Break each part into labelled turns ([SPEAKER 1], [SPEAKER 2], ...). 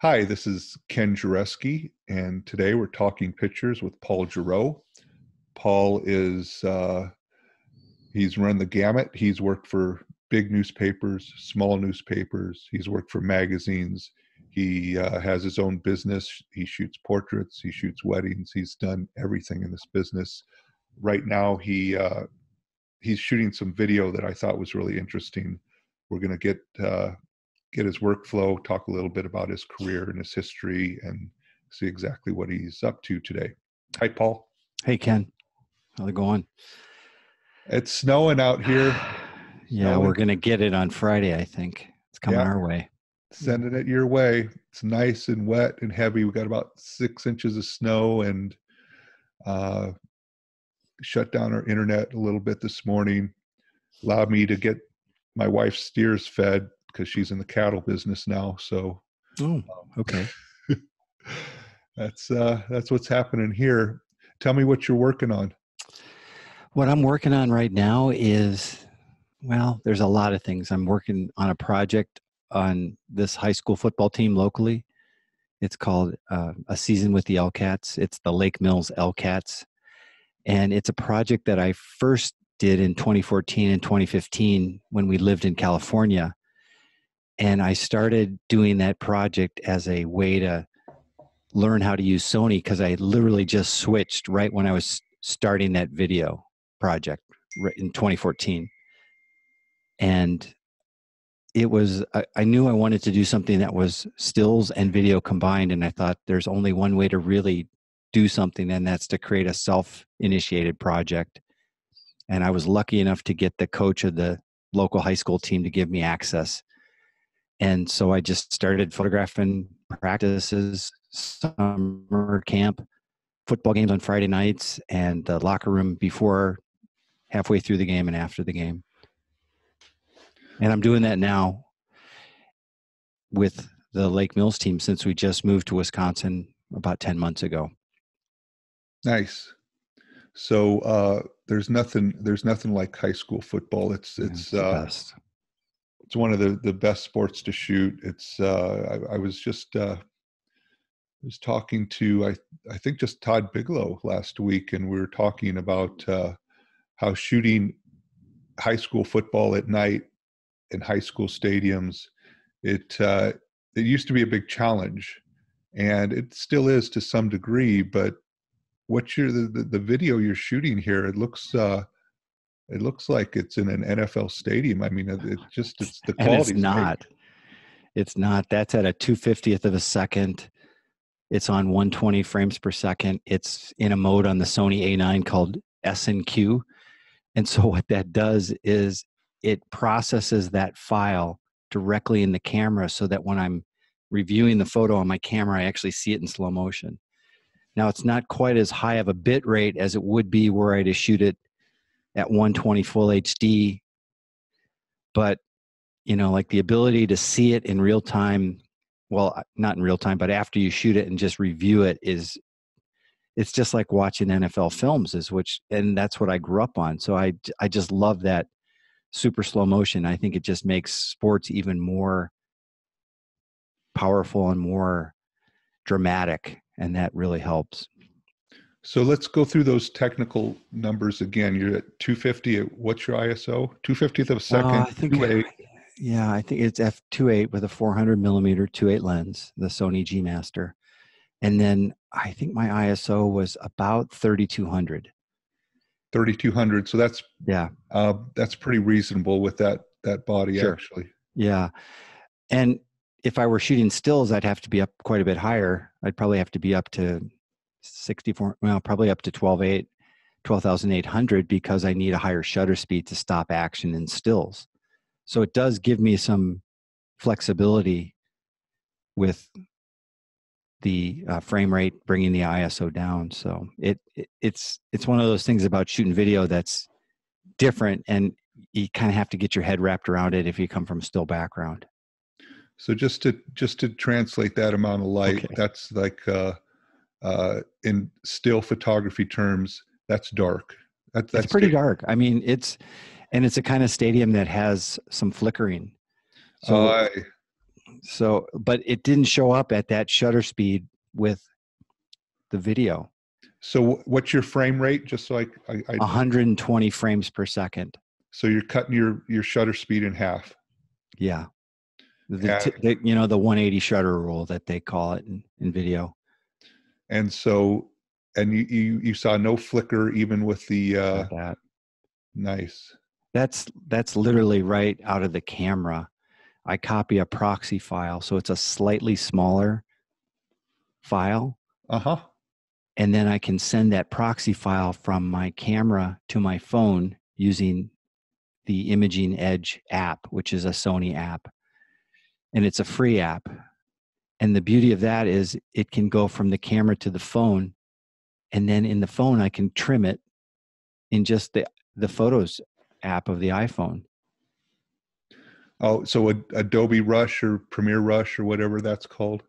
[SPEAKER 1] Hi, this is Ken Jarecke, and today we're talking pictures with Paul Gero. Paul is uh, he's run the gamut. He's worked for big newspapers, small newspapers. He's worked for magazines. He uh, has his own business. He shoots portraits. He shoots weddings. He's done everything in this business. Right now, he uh, he's shooting some video that I thought was really interesting. We're going to get uh, get his workflow, talk a little bit about his career and his history, and see exactly what he's up to today. Hi, Paul.
[SPEAKER 2] Hey, Ken. How's it going?
[SPEAKER 1] It's snowing out here.
[SPEAKER 2] yeah, snowing. we're going to get it on Friday, I think. It's coming yeah. our way.
[SPEAKER 1] Sending it your way. It's nice and wet and heavy. We got about six inches of snow and uh, shut down our internet a little bit this morning. Allowed me to get my wife's steers fed because she's in the cattle business now. So,
[SPEAKER 2] oh, um, okay.
[SPEAKER 1] that's uh, that's what's happening here. Tell me what you're working on.
[SPEAKER 2] What I'm working on right now is, well, there's a lot of things. I'm working on a project on this high school football team locally. It's called uh, A Season with the L-Cats. It's the Lake Mills L-Cats. And it's a project that I first did in 2014 and 2015 when we lived in California and I started doing that project as a way to learn how to use Sony because I literally just switched right when I was starting that video project in 2014. And it was, I, I knew I wanted to do something that was stills and video combined. And I thought there's only one way to really do something, and that's to create a self initiated project. And I was lucky enough to get the coach of the local high school team to give me access and so I just started photographing practices, summer camp, football games on Friday nights, and the locker room before, halfway through the game, and after the game. And I'm doing that now with the Lake Mills team since we just moved to Wisconsin about 10 months ago.
[SPEAKER 1] Nice. So uh, there's nothing there's nothing like high school football. It's it's, it's uh, it's one of the the best sports to shoot. It's uh, I, I, was just uh, was talking to I I think just Todd Bigelow last week, and we were talking about uh, how shooting high school football at night in high school stadiums it uh, it used to be a big challenge, and it still is to some degree. But what you're the, the, the video you're shooting here, it looks uh, it looks like it's in an NFL stadium. I mean, it, just it's the quality.
[SPEAKER 2] It's not. It's not. That's at a two fiftieth of a second. It's on 120 frames per second. It's in a mode on the Sony A9 called S&Q. and and so what that does is it processes that file directly in the camera, so that when I'm reviewing the photo on my camera, I actually see it in slow motion. Now, it's not quite as high of a bit rate as it would be were I to shoot it at 120 full HD. But, you know, like the ability to see it in real time, well, uh, not in real time, but after you shoot it and just review it is, it's just like watching NFL films, is which, and that's what I grew up on. So I, I just love that super slow motion. I think it just makes sports even more powerful and more dramatic, and that really helps.
[SPEAKER 1] So let's go through those technical numbers again. You're at 250. What's your ISO? 250th of a second. Uh, I
[SPEAKER 2] think. Yeah, I think it's f2.8 with a 400 millimeter 2.8 lens, the Sony G Master, and then I think my ISO was about 3200.
[SPEAKER 1] 3200. So that's
[SPEAKER 2] yeah,
[SPEAKER 1] uh, that's pretty reasonable with that that body sure. actually.
[SPEAKER 2] Yeah, and if I were shooting stills, I'd have to be up quite a bit higher. I'd probably have to be up to 64 well probably up to 12 8 12800 because i need a higher shutter speed to stop action in stills. So it does give me some flexibility with the uh, frame rate bringing the iso down. So it, it it's it's one of those things about shooting video that's different and you kind of have to get your head wrapped around it if you come from a still background.
[SPEAKER 1] So just to just to translate that amount of light okay. that's like uh uh, in still photography terms, that's dark.
[SPEAKER 2] That, that's pretty dark. I mean, it's and it's a kind of stadium that has some flickering.
[SPEAKER 1] So, I,
[SPEAKER 2] So, but it didn't show up at that shutter speed with the video.
[SPEAKER 1] So what's your frame rate? Just so I, I, I
[SPEAKER 2] 120 frames per second.
[SPEAKER 1] so you're cutting your your shutter speed in half.
[SPEAKER 2] Yeah. The,
[SPEAKER 1] Yeah.
[SPEAKER 2] t- the, you know, the 180 shutter rule that they call it in, in video.
[SPEAKER 1] And so and you you, you saw no flicker even with the uh
[SPEAKER 2] that.
[SPEAKER 1] nice.
[SPEAKER 2] That's that's literally right out of the camera. I copy a proxy file, so it's a slightly smaller file,
[SPEAKER 1] Uh-huh.
[SPEAKER 2] and then I can send that proxy file from my camera to my phone using the Imaging Edge app, which is a Sony app, and it's a free app. And the beauty of that is it can go from the camera to the phone, and then in the phone I can trim it in just the the Photos app of the iPhone.
[SPEAKER 1] Oh, so Ad- Adobe Rush or Premiere Rush or whatever that's called.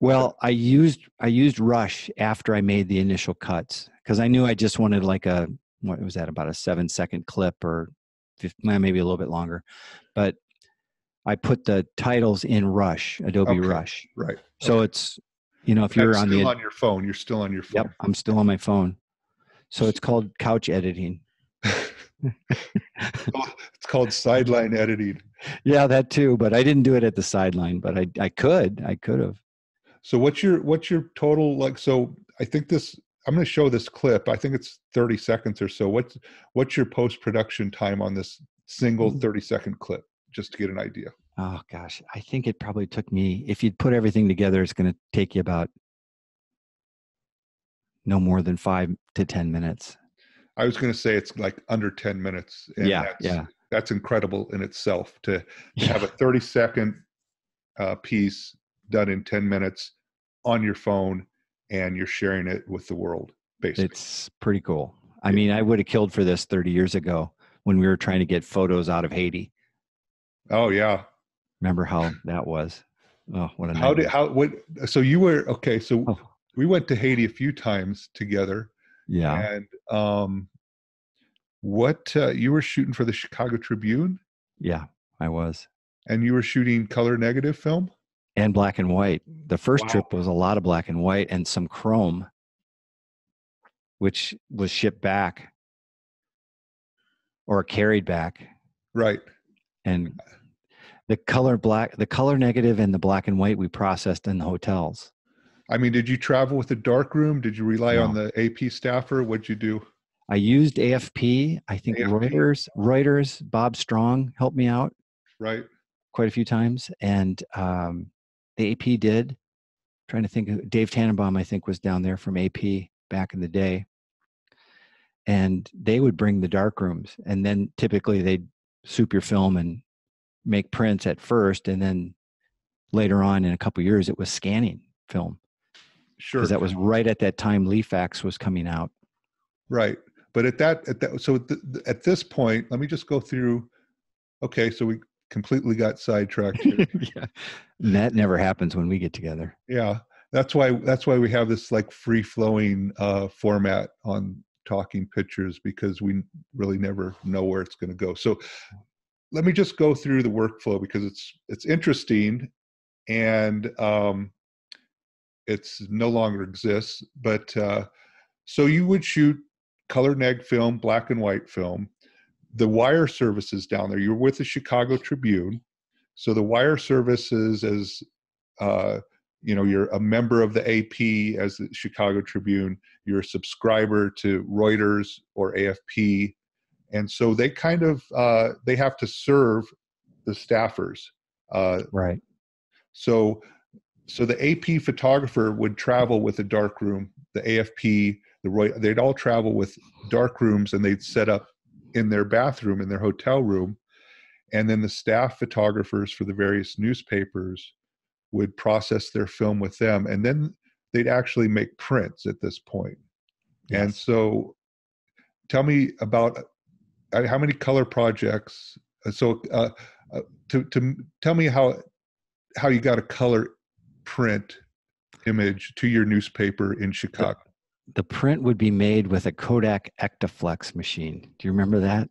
[SPEAKER 2] Well, I used I used Rush after I made the initial cuts because I knew I just wanted like a what was that about a seven second clip or 50, maybe a little bit longer, but I put the titles in Rush, Adobe
[SPEAKER 1] Okay.
[SPEAKER 2] Rush.
[SPEAKER 1] Right.
[SPEAKER 2] So it's you know if you're
[SPEAKER 1] That's
[SPEAKER 2] on
[SPEAKER 1] still
[SPEAKER 2] the
[SPEAKER 1] on your phone. You're still on your phone.
[SPEAKER 2] yep, I'm still on my phone. So it's called couch editing.
[SPEAKER 1] It's called sideline editing.
[SPEAKER 2] Yeah, that too, but I didn't do it at the sideline, but I I could I could have.
[SPEAKER 1] So what's your what's your total like so I think this I'm going to show this clip. I think it's 30 seconds or so. What's what's your post production time on this single
[SPEAKER 2] Mm.
[SPEAKER 1] 30 second clip just to get an idea?
[SPEAKER 2] Oh gosh, I think it probably took me if you'd put everything together, it's going to take you about no more than five to ten minutes.
[SPEAKER 1] I was going to say it's like under 10 minutes.
[SPEAKER 2] yeah,
[SPEAKER 1] that's,
[SPEAKER 2] yeah,
[SPEAKER 1] That's incredible in itself to, to have a 30 second uh, piece done in 10 minutes on your phone and you're sharing it with the world, basically.
[SPEAKER 2] it's pretty cool. I
[SPEAKER 1] Yeah.
[SPEAKER 2] mean, I would have killed for this 30 years ago when we were trying to get photos out of Haiti.
[SPEAKER 1] Oh yeah.
[SPEAKER 2] Remember how that was? Oh, what a
[SPEAKER 1] How did how what? So you were okay. So
[SPEAKER 2] Oh,
[SPEAKER 1] we went to Haiti a few times together,
[SPEAKER 2] yeah,
[SPEAKER 1] and um, what uh, you were shooting for the Chicago Tribune,
[SPEAKER 2] yeah, I was.
[SPEAKER 1] and you were shooting color negative film.
[SPEAKER 2] And black and white. The first
[SPEAKER 1] Wow.
[SPEAKER 2] trip was a lot of black and white and some chrome, which was shipped back or carried back.
[SPEAKER 1] Right.
[SPEAKER 2] And the color black the color negative and the black and white we processed in the hotels
[SPEAKER 1] I mean, did you travel with a dark room? Did you rely on the AP staffer? What'd you do?
[SPEAKER 2] i used afp i think
[SPEAKER 1] AFP.
[SPEAKER 2] reuters reuters bob strong helped me out
[SPEAKER 1] Right.
[SPEAKER 2] quite a few times and um, the ap did trying to think dave tannenbaum i think was down there from ap back in the day and they would bring the dark rooms and then typically they'd soup your film and make prints at first and then later on in a couple years it was scanning film
[SPEAKER 1] Sure.
[SPEAKER 2] because that was right at that time leafax was coming out
[SPEAKER 1] Right. But at that, at that, so at, th- at this point, let me just go through. Okay, so we completely got sidetracked. Here.
[SPEAKER 2] yeah that never happens when we get together
[SPEAKER 1] yeah, that's why that's why we have this like free flowing uh, format on talking pictures because we really never know where it's going to go. So let me just go through the workflow because it's it's interesting and um, it's no longer exists. But uh, so you would shoot color neg film, black and white film. The wire services down there. You're with the Chicago Tribune, so the wire services as uh, you know you're a member of the AP as the Chicago Tribune. You're a subscriber to Reuters or AFP, and so they kind of uh, they have to serve the staffers. Uh,
[SPEAKER 2] right
[SPEAKER 1] so, so the AP photographer would travel with a dark room. The AFP, the Roy, they'd all travel with dark rooms, and they'd set up in their bathroom in their hotel room, and then the staff photographers for the various newspapers would process their film with them, and then they'd actually make prints at this point. And so, tell me about uh, how many color projects. uh, So, uh, uh, to to tell me how how you got a color print image to your newspaper in Chicago.
[SPEAKER 2] the print would be made with a kodak ektaflex machine do you remember that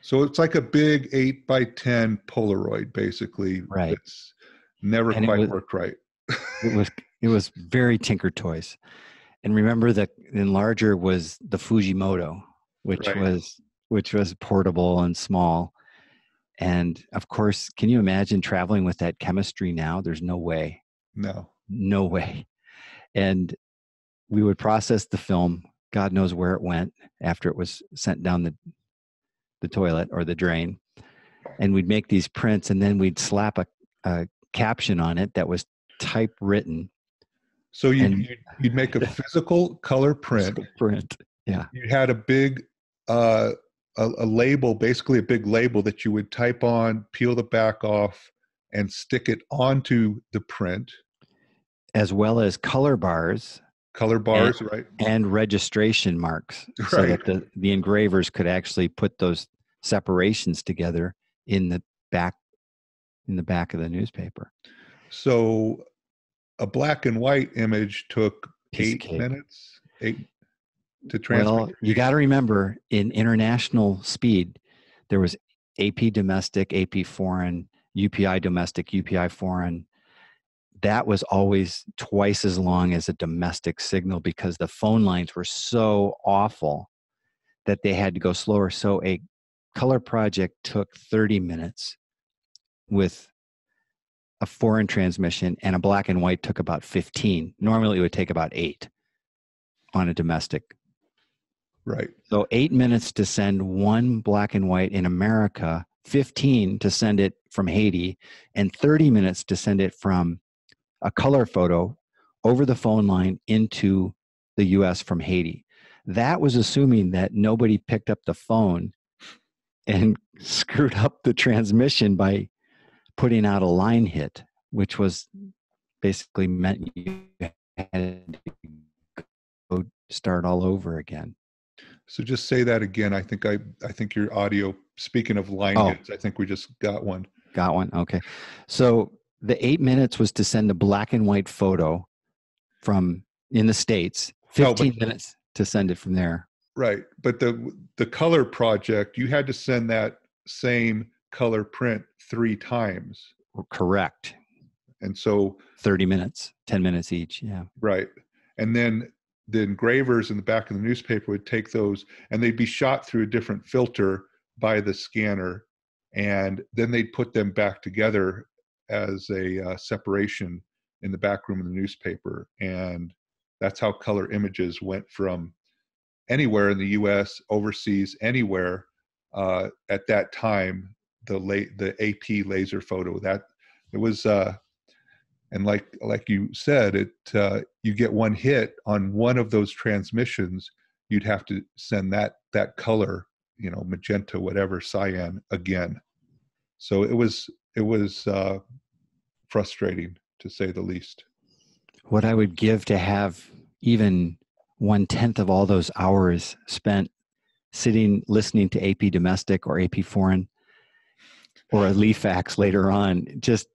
[SPEAKER 1] So it's like a big eight by ten Polaroid, basically.
[SPEAKER 2] Right.
[SPEAKER 1] It's Never
[SPEAKER 2] And
[SPEAKER 1] quite
[SPEAKER 2] was-
[SPEAKER 1] worked right.
[SPEAKER 2] it was it was very tinker toys and remember the enlarger was the fujimoto which
[SPEAKER 1] Right.
[SPEAKER 2] was which was portable and small and of course can you imagine traveling with that chemistry now there's no way
[SPEAKER 1] No.
[SPEAKER 2] no way and we would process the film god knows where it went after it was sent down the the toilet or the drain and we'd make these prints and then we'd slap a, a caption on it that was typewritten
[SPEAKER 1] So you
[SPEAKER 2] And-
[SPEAKER 1] you'd, you'd make a physical color print.
[SPEAKER 2] print Yeah.
[SPEAKER 1] You had a big uh, a, a label, basically a big label that you would type on, peel the back off, and stick it onto the print.
[SPEAKER 2] as well as color bars
[SPEAKER 1] Color bars, right?
[SPEAKER 2] and registration marks so that the, the engravers could actually put those separations together in the back in the back of the newspaper.
[SPEAKER 1] So a black and white image took
[SPEAKER 2] Piece
[SPEAKER 1] eight minutes, eight to transmit.
[SPEAKER 2] well you got to remember in international speed there was ap domestic ap foreign upi domestic upi foreign. That was always twice as long as a domestic signal because the phone lines were so awful that they had to go slower. So a color project took 30 minutes with a foreign transmission and a black and white took about 15 normally it would take about 8 on a domestic
[SPEAKER 1] right.
[SPEAKER 2] so eight minutes to send one black and white in America, 15 to send it from Haiti, and 30 minutes to send it from a color photo over the phone line into the US from Haiti. That was assuming that nobody picked up the phone and screwed up the transmission by putting out a line hit, which was basically meant you had to go start all over again.
[SPEAKER 1] So just say that again. I think I I think your audio. Speaking of line
[SPEAKER 2] Oh.
[SPEAKER 1] hits, I think we just got one.
[SPEAKER 2] Got one. Okay. So the eight minutes was to send a black and white photo from in the States,
[SPEAKER 1] No, but-
[SPEAKER 2] 15 minutes to send it from there.
[SPEAKER 1] Right, but the the color project, you had to send that same color print three times,
[SPEAKER 2] Correct.
[SPEAKER 1] and so
[SPEAKER 2] 30 minutes, 10 minutes each. Yeah.
[SPEAKER 1] right, and then the engravers in the back of the newspaper would take those, and they'd be shot through a different filter by the scanner, and then they'd put them back together as a uh, separation in the back room of the newspaper, and that's how color images went from anywhere in the U.S., overseas, anywhere uh, at that time. The late the AP Laserphoto that it was, uh, and like like you said, it uh, you get one hit on one of those transmissions, you'd have to send that that color, you know, magenta, whatever, cyan again. So it was it was uh, frustrating to say the least.
[SPEAKER 2] What I would give to have even one tenth of all those hours spent sitting listening to AP domestic or AP foreign or a Leafax later on, just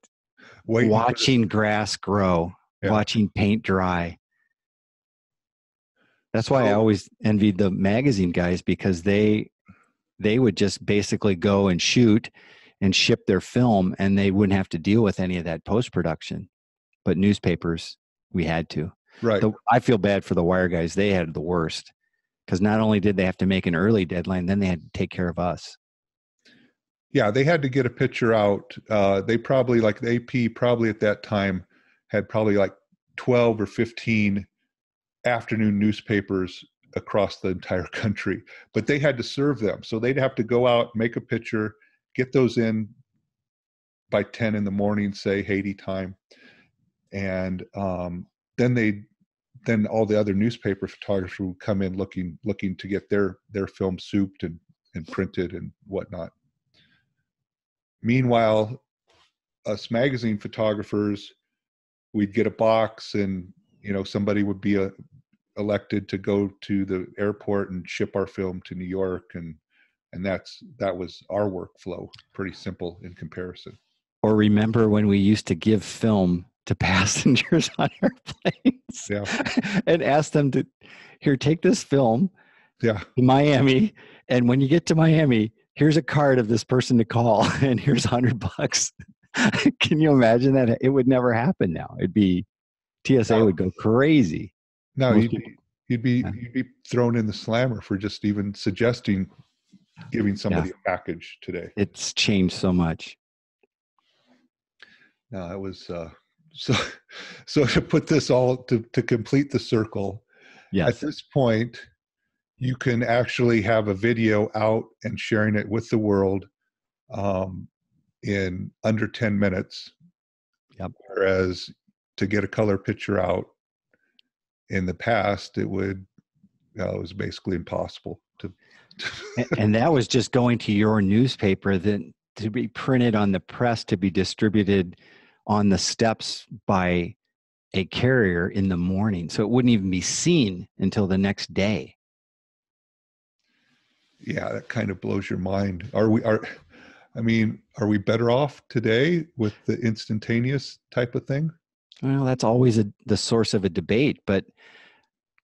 [SPEAKER 1] Waiting
[SPEAKER 2] watching grass grow,
[SPEAKER 1] Yeah.
[SPEAKER 2] watching paint dry. That's why I always envied the magazine guys because they they would just basically go and shoot and ship their film and they wouldn't have to deal with any of that post production. But newspapers, we had to.
[SPEAKER 1] right.
[SPEAKER 2] The, I feel bad for the wire guys. They had the worst because not only did they have to make an early deadline, then they had to take care of us.
[SPEAKER 1] Yeah they had to get a picture out uh, they probably like the ap probably at that time had probably like 12 or 15 afternoon newspapers across the entire country but they had to serve them. So they'd have to go out make a picture get those in by 10 in the morning say haiti time. And um, then they then all the other newspaper photographers would come in looking looking to get their their film souped and and printed and whatnot Meanwhile, us magazine photographers, we'd get a box, and you know somebody would be uh elected to go to the airport and ship our film to New York, and and that's that was our workflow. Pretty simple in comparison.
[SPEAKER 2] Or remember when we used to give film to passengers on airplanes
[SPEAKER 1] Yeah,
[SPEAKER 2] and ask them to here take this film
[SPEAKER 1] yeah,
[SPEAKER 2] to Miami and when you get to Miami here's a card of this person to call and here's a hundred bucks Can you imagine that? It would never happen now. It'd be TSA
[SPEAKER 1] No.
[SPEAKER 2] would go crazy.
[SPEAKER 1] No, you'd be, you'd be
[SPEAKER 2] Yeah.
[SPEAKER 1] you'd be thrown in the slammer for just even suggesting giving somebody a package today.
[SPEAKER 2] It's changed so much.
[SPEAKER 1] No, that was uh, so. So to put this all to to complete the circle, at this point, you can actually have a video out and sharing it with the world um, in under ten minutes.
[SPEAKER 2] Yep.
[SPEAKER 1] Whereas to get a color picture out in the past, it would uh, it was basically impossible to.
[SPEAKER 2] A- and that was just going to your newspaper then to be printed on the press to be distributed on the steps by a carrier in the morning so it wouldn't even be seen until the next day
[SPEAKER 1] yeah that kind of blows your mind. Are we are i mean are we better off today with the instantaneous type of thing?
[SPEAKER 2] Well that's always a, the source of a debate but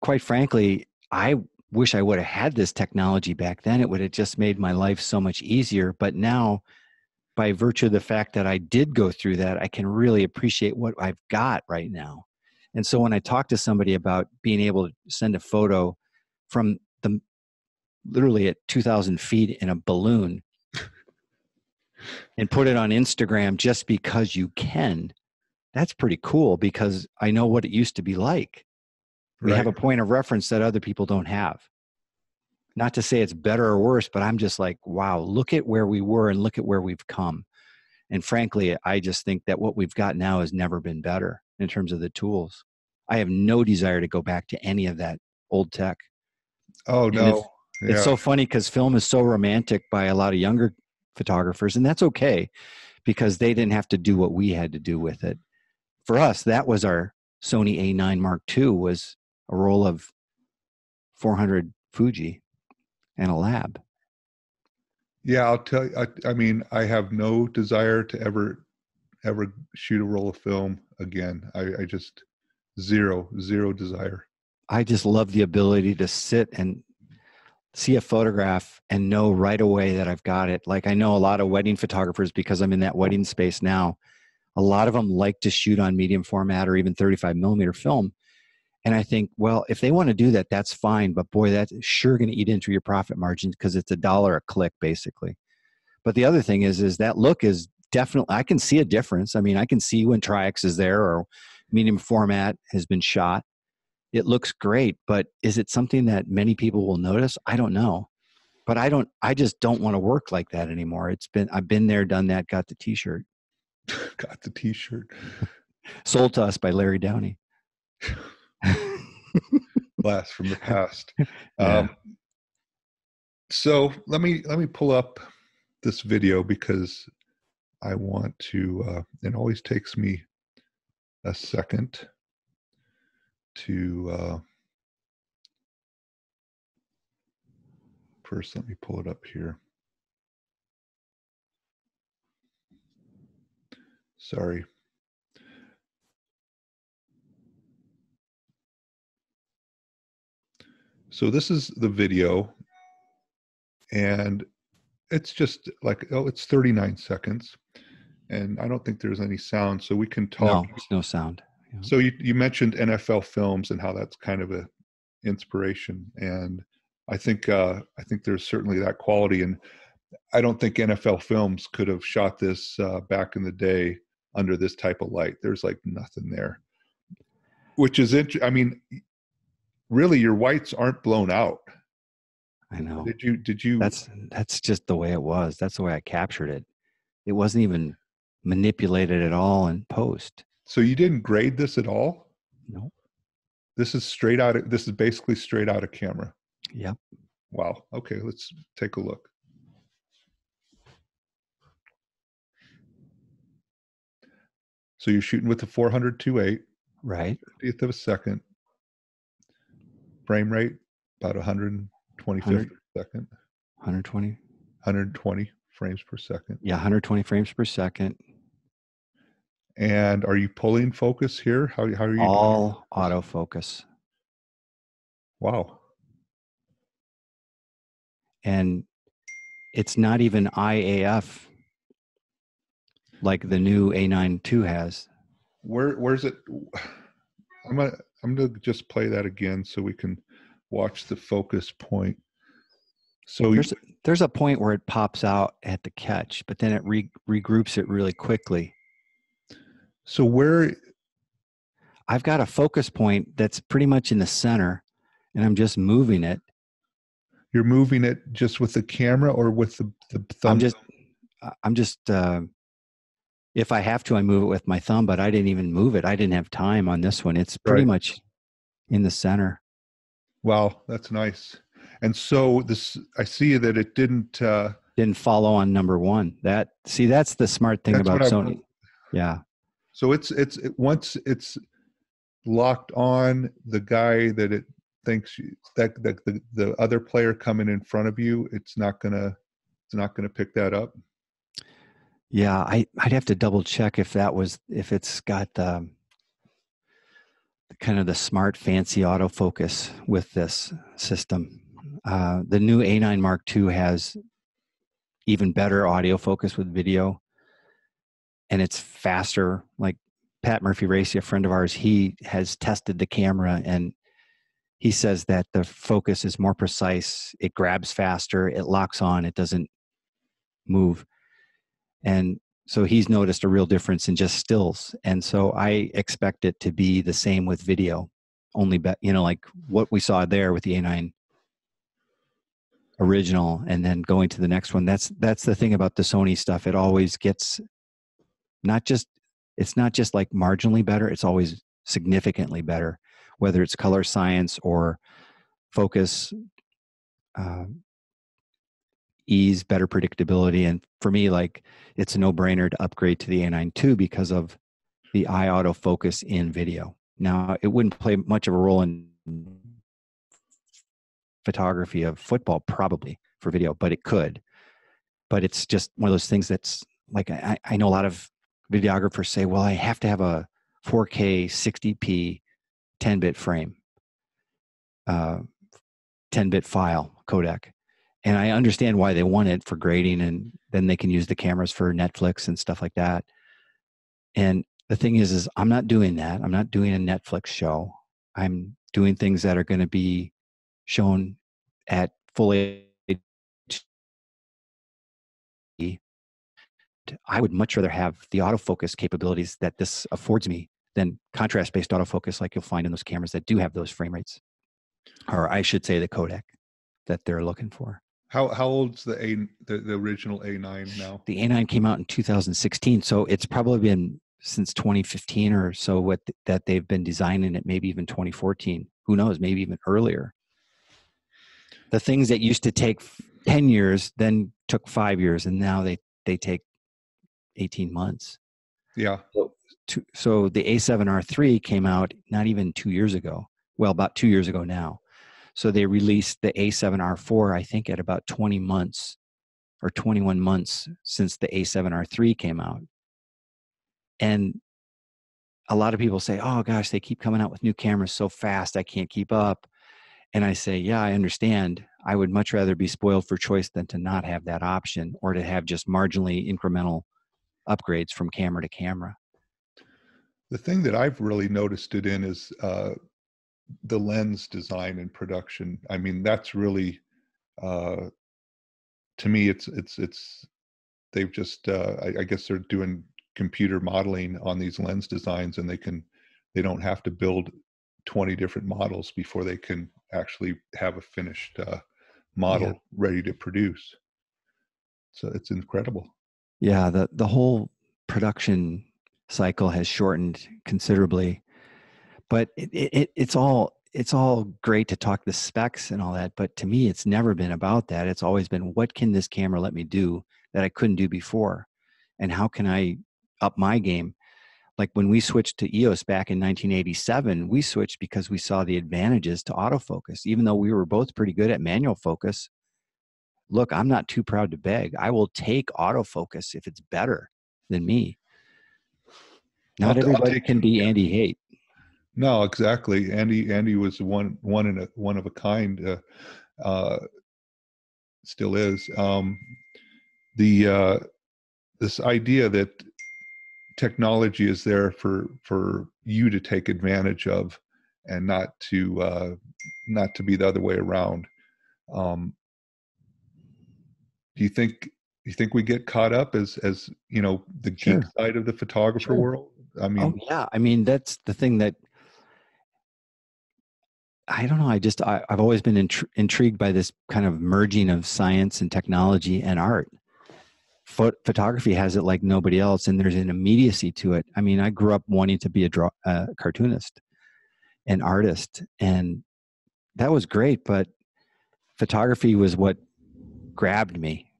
[SPEAKER 2] quite frankly i wish i would have had this technology back then. It would have just made my life so much easier. But now by virtue of the fact that i did go through that i can really appreciate what i've got right now. And so when i talk to somebody about being able to send a photo from literally at 2000 feet in a balloon and put it on instagram just because you can that's pretty cool because I know what it used to be like. We have a point of reference that other people don't have. Not to say it's better or worse, but I'm just like, wow, look at where we were and look at where we've come. And frankly, I just think that what we've got now has never been better in terms of the tools. I have no desire to go back to any of that old tech.
[SPEAKER 1] oh no
[SPEAKER 2] it's- It's so funny because film is so romantic by a lot of younger photographers, and that's okay because they didn't have to do what we had to do with it. For us, that was our Sony A9 Mark II was a roll of 400 Fuji and a lab.
[SPEAKER 1] yeah i'll tell you I, I mean i have no desire to ever ever shoot a roll of film again i, I just zero zero desire
[SPEAKER 2] I just love the ability to sit and see a photograph and know right away that I've got it. Like I know a lot of wedding photographers because I'm in that wedding space now. A lot of them like to shoot on medium format or even 35 millimeter film. And I think, well, if they want to do that, that's fine. But boy, that's sure going to eat into your profit margins because it's a dollar a click, basically. But the other thing is, is that look is definitely, I can see a difference. I mean, I can see when Tri-X is there or medium format has been shot it looks great but is it something that many people will notice? I don't know but i don't i just don't want to work like that anymore. It's been i've been there done that got the t-shirt.
[SPEAKER 1] Got the t-shirt.
[SPEAKER 2] Sold to us by larry downey.
[SPEAKER 1] Blast from the past.
[SPEAKER 2] Yeah.
[SPEAKER 1] um, so let me let me pull up this video because i want to uh, it always takes me a second to uh, first let me pull it up here. Sorry. So this is the video and it's just like oh it's 39 seconds and i don't think there's any sound so we can talk.
[SPEAKER 2] No there's no sound
[SPEAKER 1] so you, you mentioned NFL films and how that's kind of a inspiration, and I think uh, I think there's certainly that quality, and I don't think NFL films could have shot this uh, back in the day under this type of light. There's like nothing there, which is int- I mean, really, your whites aren't blown out.
[SPEAKER 2] i know
[SPEAKER 1] Did you? Did you?
[SPEAKER 2] that's that's just the way it was that's the way i captured it it wasn't even manipulated at all in post
[SPEAKER 1] so you didn't grade this at all.
[SPEAKER 2] no
[SPEAKER 1] This is straight out. Of, this is basically straight out of camera.
[SPEAKER 2] yep
[SPEAKER 1] Wow. Okay, let's take a look. So you're shooting with the 400 2.8,
[SPEAKER 2] right
[SPEAKER 1] 50th of a second. Frame rate about 125th
[SPEAKER 2] Hundred-
[SPEAKER 1] a second,
[SPEAKER 2] 120
[SPEAKER 1] 120 frames per second.
[SPEAKER 2] yeah 120 frames per second
[SPEAKER 1] And are you pulling focus here? How, how are you? doing
[SPEAKER 2] all
[SPEAKER 1] focus?
[SPEAKER 2] autofocus
[SPEAKER 1] Wow.
[SPEAKER 2] and it's not even Eye AF. like the new A9 II has.
[SPEAKER 1] Where where's it? I'm gonna I'm gonna just play that again so we can watch the focus point. So
[SPEAKER 2] there's there's a point where it pops out at the catch, but then it re, regroups it really quickly.
[SPEAKER 1] So where
[SPEAKER 2] I've got a focus point that's pretty much in the center, and I'm just moving it.
[SPEAKER 1] You're moving it just with the camera or with the, the thumb?
[SPEAKER 2] I'm just I'm just uh, if I have to, I move it with my thumb, but I didn't even move it. I didn't have time on this one. It's pretty right. much in the center.
[SPEAKER 1] Wow, that's nice. And so this, I see that it didn't uh,
[SPEAKER 2] didn't follow on number one. That see, that's the smart thing about Sony. I, yeah.
[SPEAKER 1] So it's it's it, once it's locked on the guy that it thinks you, that, that the the other player coming in front of you, it's not gonna it's not gonna pick that up.
[SPEAKER 2] Yeah, I I'd have to double check if that was if it's got the kind of the smart fancy autofocus with this system. Uh, the new A9 Mark II has even better autofocus with video, and it's faster. Like Pat Murphy-Racey, a friend of ours, he has tested the camera and he says that the focus is more precise. It grabs faster. It locks on. It doesn't move. And so he's noticed a real difference in just stills. And so I expect it to be the same with video, only, be, you know, like what we saw there with the A9 original and then going to the next one. That's, that's the thing about the Sony stuff. It always gets not just, it's not just like marginally better. It's always significantly better, whether it's color science or focus, uh, ease, better predictability. And for me, like it's a no brainer to upgrade to the A9 II because of the eye autofocus in video. Now, it wouldn't play much of a role in photography of football, probably for video, but it could. But it's just one of those things that's like I, I know a lot of videographers say, well, I have to have a 4K 60p 10 bit frame, uh, 10 bit file codec and I understand why they want it for grading, and then they can use the cameras for Netflix and stuff like that. And the thing is, is I'm not doing that. I'm not doing a Netflix show. I'm doing things that are going to be shown at full I would much rather have the autofocus capabilities that this affords me than contrast-based autofocus, like you'll find in those cameras that do have those frame rates, or I should say, the codec that they're looking for.
[SPEAKER 1] How how old's the A the, the original A9 now?
[SPEAKER 2] The A9 came out in 2016, so it's probably been since 2015 or so what th- that they've been designing it maybe even 2014 who knows maybe even earlier the things that used to take 10 years then took 5 years and now they they take 18 months
[SPEAKER 1] yeah
[SPEAKER 2] so, to, so the A7R3 came out not even 2 years ago well about 2 years ago now so they released the A7R4, I think, at about 20 months or 21 months since the A7R3 came out. And a lot of people say, oh gosh, they keep coming out with new cameras so fast, I can't keep up. And I say, yeah, I understand. I would much rather be spoiled for choice than to not have that option or to have just marginally incremental upgrades from camera to camera.
[SPEAKER 1] The thing that I've really noticed it in is uh, the lens design and production i mean that's really uh to me it's it's it's they've just uh I, I, guess they're doing computer modeling on these lens designs and they can they don't have to build 20 different models before they can actually have a finished uh model yeah. ready to produce so it's incredible
[SPEAKER 2] yeah the the whole production cycle has shortened considerably but it, it, it's all it's all great to talk the specs and all that but to me it's never been about that. It's always been what can this camera let me do that i couldn't do before? And how can i up my game? Like when we switched to eos back in 1987 we switched because we saw the advantages to autofocus even though we were both pretty good at manual focus look i'm not too proud to beg i will take autofocus if it's better than me not I'll, everybody I'll can be andy hayt
[SPEAKER 1] no, exactly. Andy Andy was one one in a one of a kind. Uh, uh, still is. Um, the uh, this idea that technology is there for for you to take advantage of and not to uh, not to be the other way around um, do you think you think we get caught up as as you know the geek
[SPEAKER 2] Sure.
[SPEAKER 1] side of the photographer
[SPEAKER 2] Sure.
[SPEAKER 1] world? I mean
[SPEAKER 2] oh yeah. I mean that's the thing that i don't know. I just I, i've always been intri- intrigued by this kind of merging of science and technology and art. Pho- photography has it like nobody else and there's an immediacy to it. I mean i grew up wanting to be a draw uh, cartoonist an artist and that was great but photography was what grabbed me.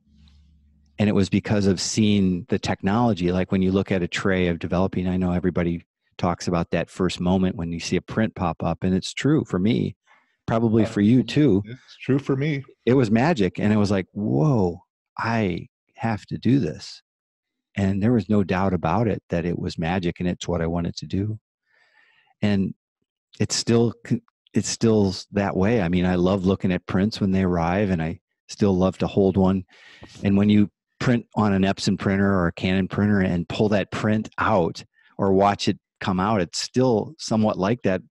[SPEAKER 2] And it was because of seeing the technology. Like when you look at a tray of developing i know everybody talks about that first moment when you see a print pop up and it's true for me probably for you too.
[SPEAKER 1] It's true for me.
[SPEAKER 2] It was magic and it was like whoa i have to do this. And there was no doubt about it that it was magic and it's what i wanted to do. And it's still it's still that way. I mean i love looking at prints when they arrive and i still love to hold one and when you print on an epson printer or a canon printer and pull that print out or watch it come out it's still somewhat like that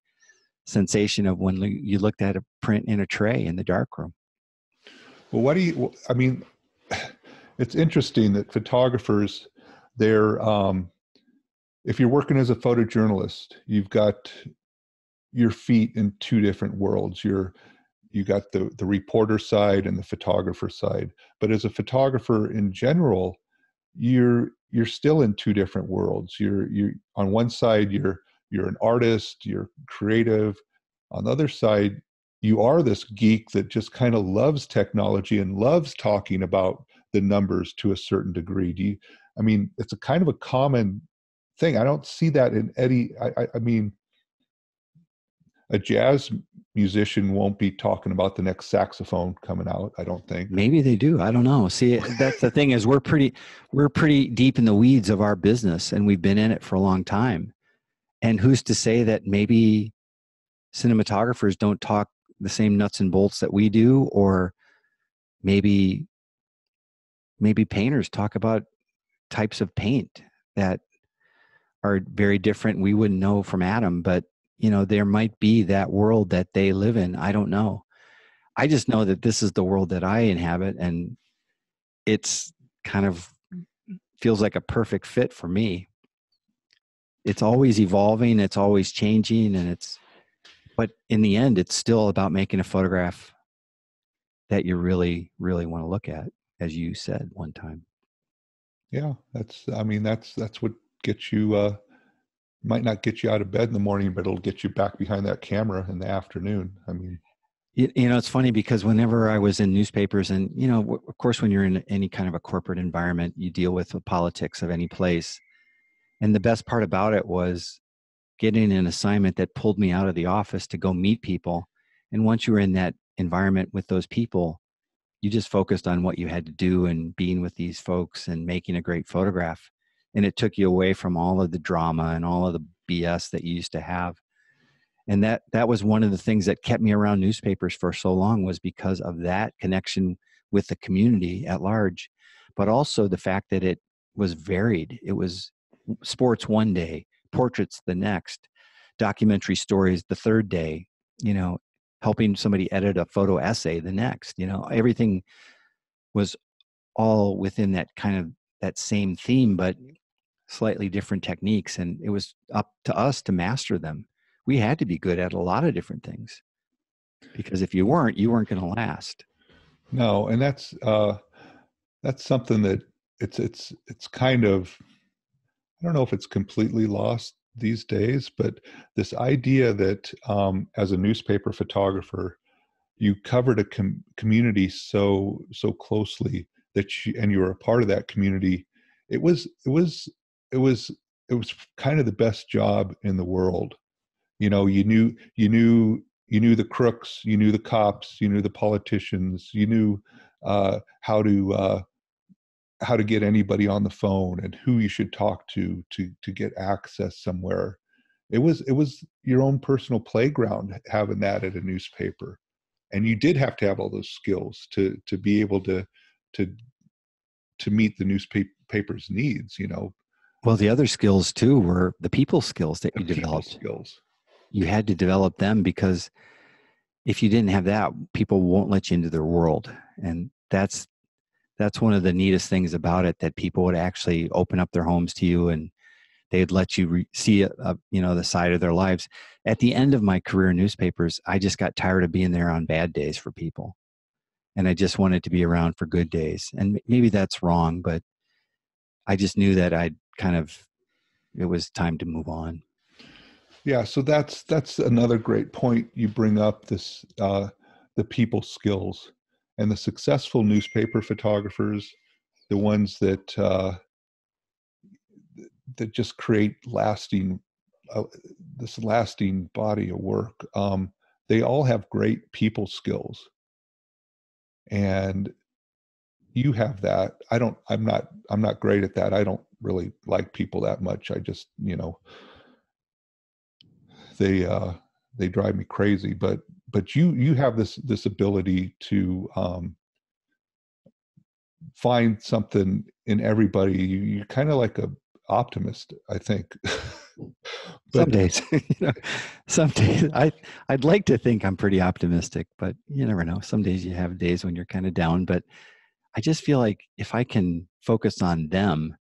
[SPEAKER 2] sensation of when you looked at a print in a tray in the darkroom
[SPEAKER 1] Well, what do you? I mean, it's interesting that photographers, they're, um, if you're working as a photojournalist, you've got your feet in two different worlds. You're, you got the the reporter side and the photographer side. But as a photographer in general, you're you're still in two different worlds. You're you on one side you're you're an artist, you're creative. On the other side, you are this geek that just kind of loves technology and loves talking about the numbers to a certain degree. Do you? I mean, it's a kind of a common thing. I don't see that in Eddie. I, I, I mean, a jazz musician won't be talking about the next saxophone coming out. I don't think.
[SPEAKER 2] Maybe they do. I don't know. See, that's the thing is we're pretty we're pretty deep in the weeds of our business and we've been in it for a long time. And who's to say that maybe cinematographers don't talk the same nuts and bolts that we do or maybe maybe painters talk about types of paint that are very different we wouldn't know from Adam, but you know there might be that world that they live in. I don't know. I just know that this is the world that I inhabit and it's kind of feels like a perfect fit for me. It's always evolving, it's always changing and it's but in the end it's still about making a photograph that you really really want to look at as you said one time.
[SPEAKER 1] Yeah, that's. I mean, that's that's what gets you. uh Might not get you out of bed in the morning, but it'll get you back behind that camera in the afternoon. I mean,
[SPEAKER 2] You, know, it's funny because whenever I was in newspapers, and you know, of course, when you're in any kind of a corporate environment, you deal with the politics of any place. And the best part about it was getting an assignment that pulled me out of the office to go meet people. And once you were in that environment with those people, you just focused on what you had to do and being with these folks and making a great photograph. And it took you away from all of the drama and all of the BS that you used to have. And that that was one of the things that kept me around newspapers for so long was because of that connection with the community at large but also the fact that it was varied. It was sports one day portraits the next documentary stories the third day you know helping somebody edit a photo essay the next you know everything was all within that kind of that same theme but slightly different techniques and it was up to us to master them we had to be good at a lot of different things because if you weren't you weren't going to last
[SPEAKER 1] no, and that's uh that's something that it's it's it's kind of. I don't know if it's completely lost these days, but this idea that um, as a newspaper photographer, you covered a com- community so so closely that you and you were a part of that community. It was it was it was it was kind of the best job in the world. You know, you knew you knew you knew the crooks, you knew the cops, you knew the politicians, you knew uh, how to uh, how to get anybody on the phone and who you should talk to to to get access somewhere. It was it was your own personal playground having that at a newspaper, and you did have to have all those skills to to be able to to to meet the newspaper's needs. You know,
[SPEAKER 2] Well, the other skills too were the people skills that you developed.
[SPEAKER 1] skills.
[SPEAKER 2] You had to develop them because if you didn't have that, people won't let you into their world. And that's that's one of the neatest things about it that people would actually open up their homes to you and they'd let you re- see a, a, you know the side of their lives at the end of my career in newspapers i just got tired of being there on bad days for people and i just wanted to be around for good days and maybe that's wrong but i just knew that i'd kind of it was time to move on
[SPEAKER 1] Yeah, so that's that's another great point you bring up. This uh, the people skills and the successful newspaper photographers, the ones that uh, that just create lasting uh, this lasting body of work. Um, they all have great people skills, and you have that. I don't. I'm not. I'm not great at that. I don't really like people that much. I just you know they uh they drive me crazy but but you you have this this ability to um find something in everybody you, you're kind of like a optimist i think.
[SPEAKER 2] Some days you know some days i i'd like to think i'm pretty optimistic but you never know. Some days you have days when you're kind of down but i just feel like if i can focus on them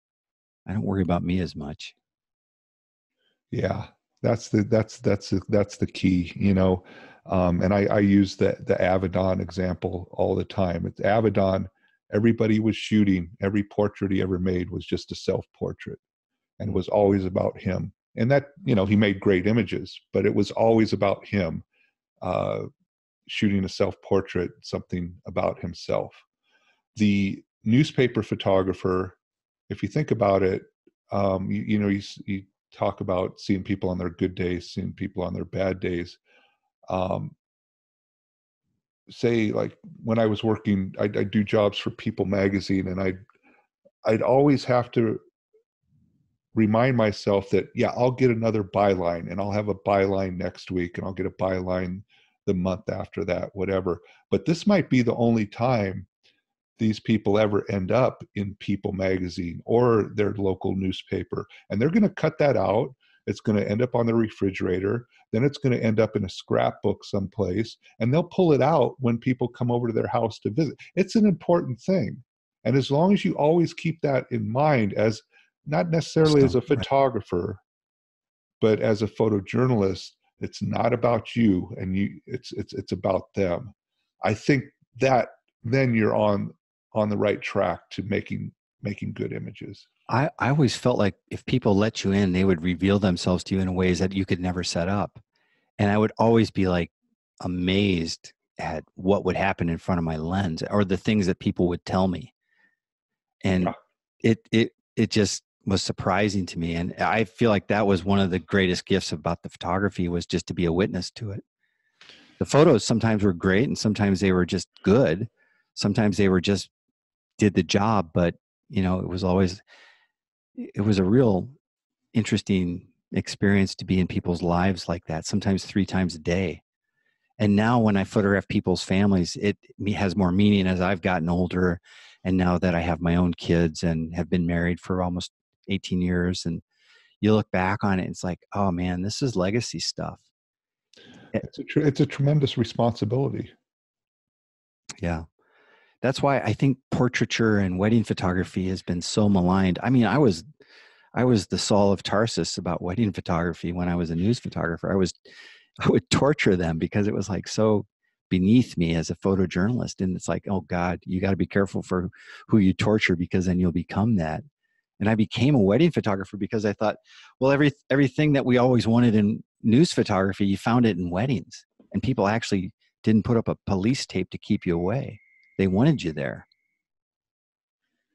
[SPEAKER 2] i don't worry about me as much.
[SPEAKER 1] Yeah that's the that's that's the, that's the key you know um and i i use the the avedon example all the time. It's avedon everybody was shooting every portrait he ever made was just a self portrait and was always about him. And that you know he made great images but it was always about him uh shooting a self portrait something about himself. The newspaper photographer if you think about it um you, you know you, you talk about seeing people on their good days seeing people on their bad days. Um say like when i was working i i do jobs for people magazine and i'd i'd always have to remind myself that yeah i'll get another byline and i'll have a byline next week and i'll get a byline the month after that whatever. But this might be the only time these people ever end up in people magazine or their local newspaper. And they're going to cut that out. It's going to end up on the refrigerator. Then it's going to end up in a scrapbook someplace and they'll pull it out when people come over to their house to visit. It's an important thing. And as long as you always keep that in mind as not necessarily as a photographer but as a photojournalist it's not about you and you it's it's it's about them i think that then you're on on the right track to making making good images
[SPEAKER 2] I, I always felt like if people let you in, they would reveal themselves to you in ways that you could never set up. And I would always be like amazed at what would happen in front of my lens or the things that people would tell me. And
[SPEAKER 1] Yeah.
[SPEAKER 2] it it it just was surprising to me. And I feel like that was one of the greatest gifts about the photography was just to be a witness to it. The photos sometimes were great and sometimes they were just good. Sometimes they were just did the job, but you know, it was always it was a real interesting experience to be in people's lives like that sometimes three times a day and now when i photograph people's families it has more meaning as i've gotten older and now that i have my own kids and have been married for almost 18 years and you look back on it it's like oh man this is legacy stuff eh
[SPEAKER 1] it's a tr- it's a tremendous responsibility
[SPEAKER 2] Yeah. That's why I think portraiture and wedding photography has been so maligned. I mean, I was I was the Saul of Tarsus about wedding photography when I was a news photographer. I was I would torture them because it was like so beneath me as a photojournalist and it's like, "Oh god, you got to be careful for who you torture because then you'll become that." And I became a wedding photographer because I thought, well, every everything that we always wanted in news photography, you found it in weddings. And people actually didn't put up a police tape to keep you away. They wanted you there.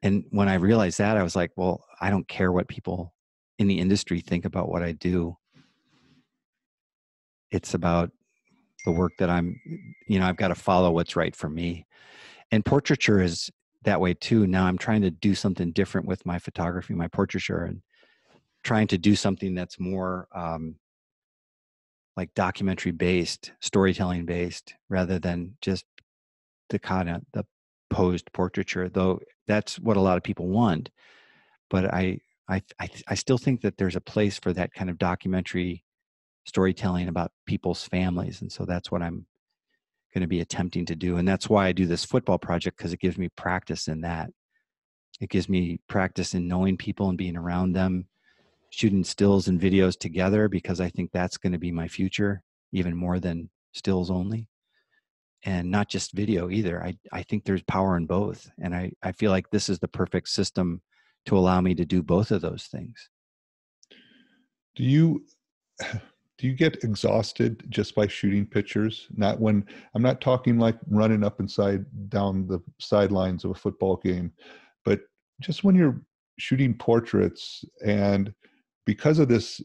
[SPEAKER 2] And when I realized that, I was like, well, I don't care what people in the industry think about what I do. It's about the work that I'm, you know, I've got to follow what's right for me. And portraiture is that way too. Now I'm trying to do something different with my photography, my portraiture, and trying to do something that's more um, like documentary based, storytelling based, rather than just the kind of the posed portraiture. Though that's what a lot of people want, but I I, I, I still think that there's a place for that kind of documentary storytelling about people's families. And so that's what I'm going to be attempting to do. And that's why I do this football project because it gives me practice in that. It gives me practice in knowing people and being around them, shooting stills and videos together because I think that's going to be my future even more than stills only. And not just video either. I, I think there's power in both. And I, I feel like this is the perfect system to allow me to do both of those things.
[SPEAKER 1] Do you do you get exhausted just by shooting pictures? Not when I'm not talking like running up and side down the sidelines of a football game, but just when you're shooting portraits and because of this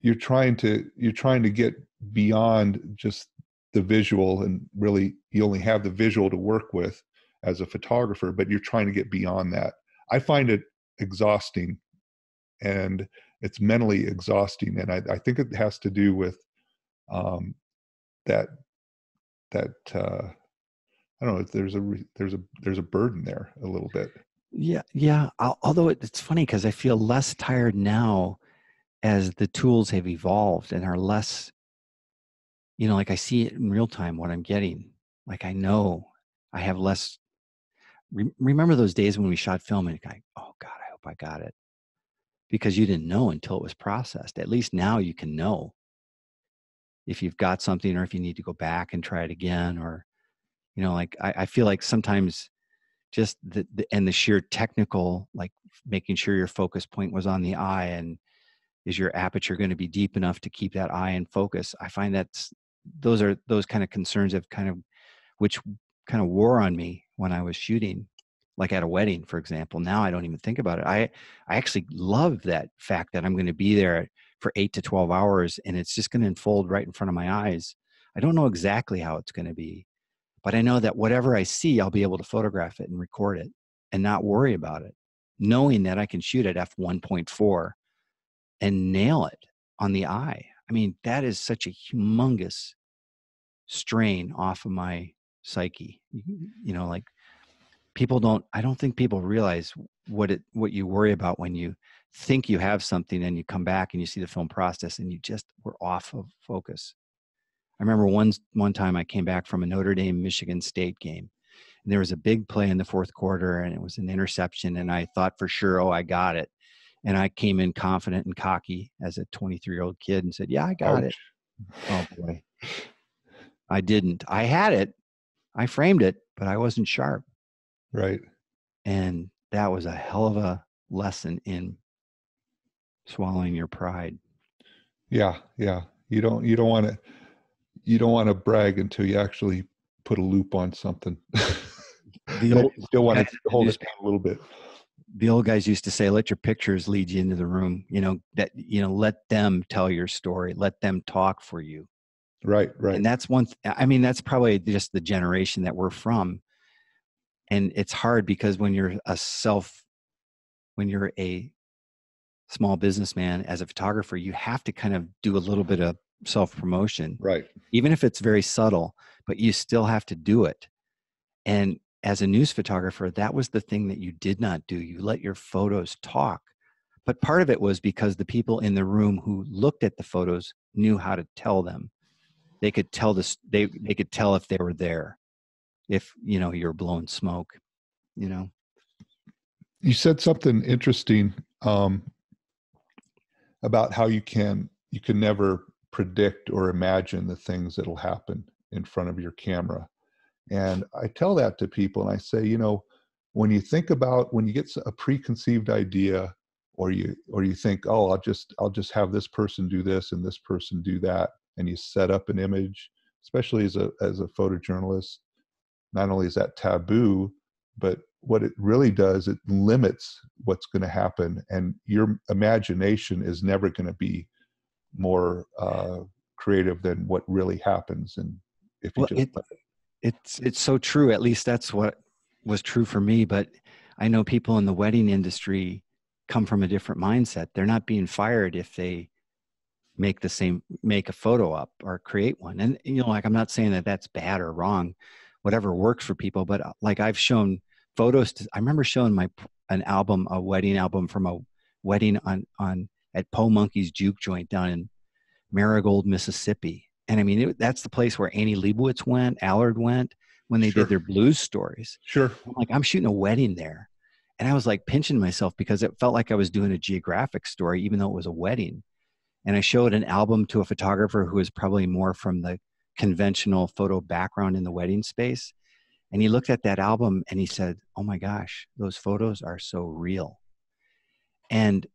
[SPEAKER 1] you're trying to you're trying to get beyond just the visual and really you only have the visual to work with as a photographer but you're trying to get beyond that i find it exhausting and it's mentally exhausting and i, I think it has to do with um, that that uh, i don't know there's a there's a there's a burden there a little bit.
[SPEAKER 2] Yeah yeah although it's funny because i feel less tired now as the tools have evolved and are less you know like i see it in real time what i'm getting. Like i know i have less re- remember those days when we shot film and like oh god i hope i got it because you didn't know until it was processed. At least now you can know if you've got something or if you need to go back and try it again or you know like i, I feel like sometimes just the, the, and the sheer technical like making sure your focus point was on the eye and is your aperture going to be deep enough to keep that eye in focus i find that's those are those kind of concerns have kind of which kind of wore on me when i was shooting like at a wedding for example now i don't even think about it. I i actually love that fact that i'm going to be there for 8 to 12 hours and it's just going to unfold right in front of my eyes. I don't know exactly how it's going to be but i know that whatever i see i'll be able to photograph it and record it and not worry about it knowing that i can shoot at f1.4 and nail it on the eye. I mean that is such a humongous strain off of my psyche you know like people don't i don't think people realize what it what you worry about when you think you have something and you come back and you see the film process and you just were off of focus. I remember one one time i came back from a notre dame michigan state game. And there was a big play in the fourth quarter and it was an interception and i thought for sure oh i got it. And i came in confident and cocky as a 23 year old kid and said yeah i got Ouch. it oh boy. I didn't. I had it. I framed it but i wasn't sharp
[SPEAKER 1] Right.
[SPEAKER 2] And that was a hell of a lesson in swallowing your pride.
[SPEAKER 1] Yeah, yeah. You don't you don't want to you don't want to brag until you actually put a loop on something. The old, you still want to hold it down a little bit.
[SPEAKER 2] The old guys used to say, "Let your pictures lead you into the room." You know that you know, let them tell your story. Let them talk for you.
[SPEAKER 1] Right, right.
[SPEAKER 2] And that's one. Th- I mean, that's probably just the generation that we're from and it's hard because when you're a self when you're a small businessman as a photographer you have to kind of do a little bit of self promotion
[SPEAKER 1] right.
[SPEAKER 2] even if it's very subtle but you still have to do it. And as a news photographer that was the thing that you did not do. You let your photos talk. But part of it was because the people in the room who looked at the photos knew how to tell them. They could tell this they they could tell if they were there if you know you're blowing smoke you know?
[SPEAKER 1] You said something interesting um, about how you can you can never predict or imagine the things that'll happen in front of your camera. And i tell that to people and i say you know when you think about when you get a preconceived idea or you or you think oh i'll just i'll just have this person do this and this person do that and you set up an image especially as a as a photojournalist not only is that taboo, but what it really does, it limits what's going to happen, and your imagination is never going to be more uh, creative than what really happens. And if you well, just
[SPEAKER 2] it, it's it's so true. At least that's what was true for me. But I know people in the wedding industry come from a different mindset. They're not being fired if they make the same make a photo up or create one. And you know, like I'm not saying that that's bad or wrong whatever works for people. But uh, like I've shown photos, to, I remember showing my an album, a wedding album from a wedding on on at Po Monkey's Juke Joint down in Merigold, Mississippi. And I mean, it, that's the place where Annie Leibovitz went, Allard went when they
[SPEAKER 1] Sure.
[SPEAKER 2] did their blues stories.
[SPEAKER 1] Sure.
[SPEAKER 2] I'm like, I'm shooting a wedding there. And I was like pinching myself because it felt like I was doing a geographic story, even though it was a wedding. And I showed an album to a photographer who was probably more from the conventional photo background in the wedding space. And he looked at that album and he said, Oh my gosh, those photos are so real. And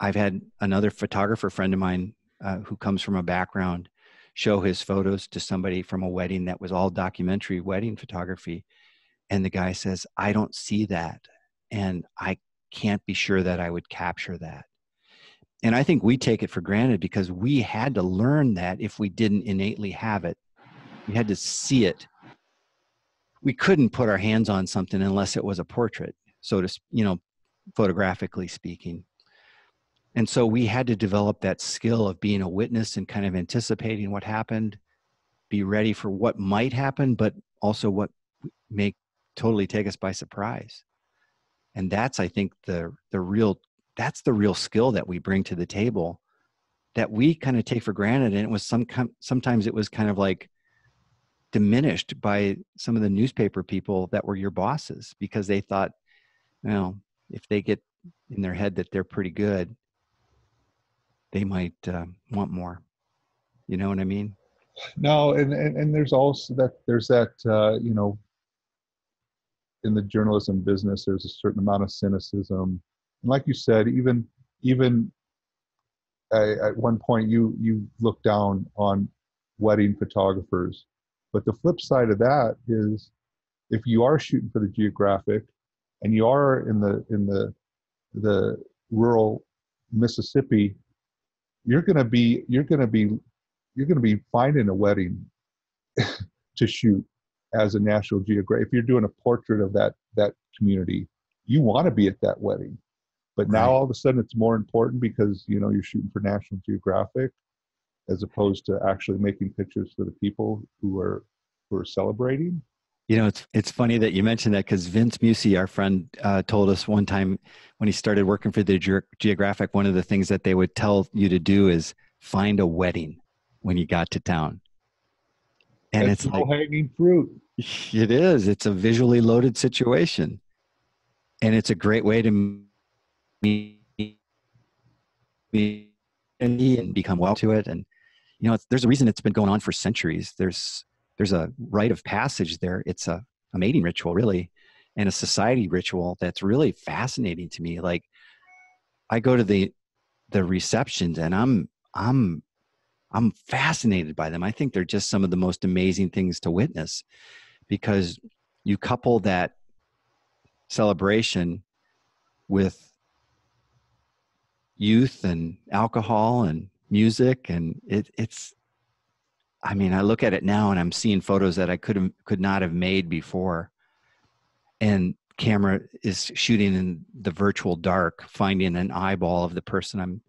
[SPEAKER 2] I've had another photographer friend of mine uh, who comes from a background show his photos to somebody from a wedding that was all documentary wedding photography. And the guy says, I don't see that. And I can't be sure that I would capture that. And I think we take it for granted because we had to learn that if we didn't innately have it. We had to see it. We couldn't put our hands on something unless it was a portrait, so to, you know, photographically speaking. And so we had to develop that skill of being a witness and kind of anticipating what happened, be ready for what might happen, but also what may totally take us by surprise. And that's, I think, the the real that's the real skill that we bring to the table that we kind of take for granted. And it was some sometimes it was kind of like diminished by some of the newspaper people that were your bosses because they thought, well, if they get in their head that they're pretty good, they might uh, want more. You know what I mean?
[SPEAKER 1] No, and, and and there's also that there's that uh, you know in the journalism business there's a certain amount of cynicism, and like you said, even even uh, at one point you you look down on wedding photographers, but the flip side of that is if you are shooting for the geographic and you are in the in the the rural Mississippi, you're gonna be you're gonna be you're going to be finding a wedding to shoot as a National Geographic. If you're doing a portrait of that that community, you want to be at that wedding. But now
[SPEAKER 2] Right.
[SPEAKER 1] all of a sudden it's more important because you know you're shooting for National Geographic as opposed to actually making pictures for the people who are who are celebrating.
[SPEAKER 2] You know, it's it's funny that you mentioned that because Vince Musi, our friend, uh, told us one time when he started working for the Ge- Geographic, one of the things that they would tell you to do is find a wedding when you got to town. And
[SPEAKER 1] That's
[SPEAKER 2] it's like
[SPEAKER 1] hanging fruit.
[SPEAKER 2] it is. It's a visually loaded situation, and it's a great way to meet and become well to it. And you know, there's a reason it's been going on for centuries. There's there's a rite of passage there. It's a, a mating ritual, really, and a society ritual that's really fascinating to me. Like, I go to the the receptions, and I'm I'm I'm fascinated by them. I think they're just some of the most amazing things to witness because you couple that celebration with youth and alcohol and music and it, it's i mean i look at it now and i'm seeing photos that i could have could not have made before. And camera is shooting in the virtual dark finding an eyeball of the person i'm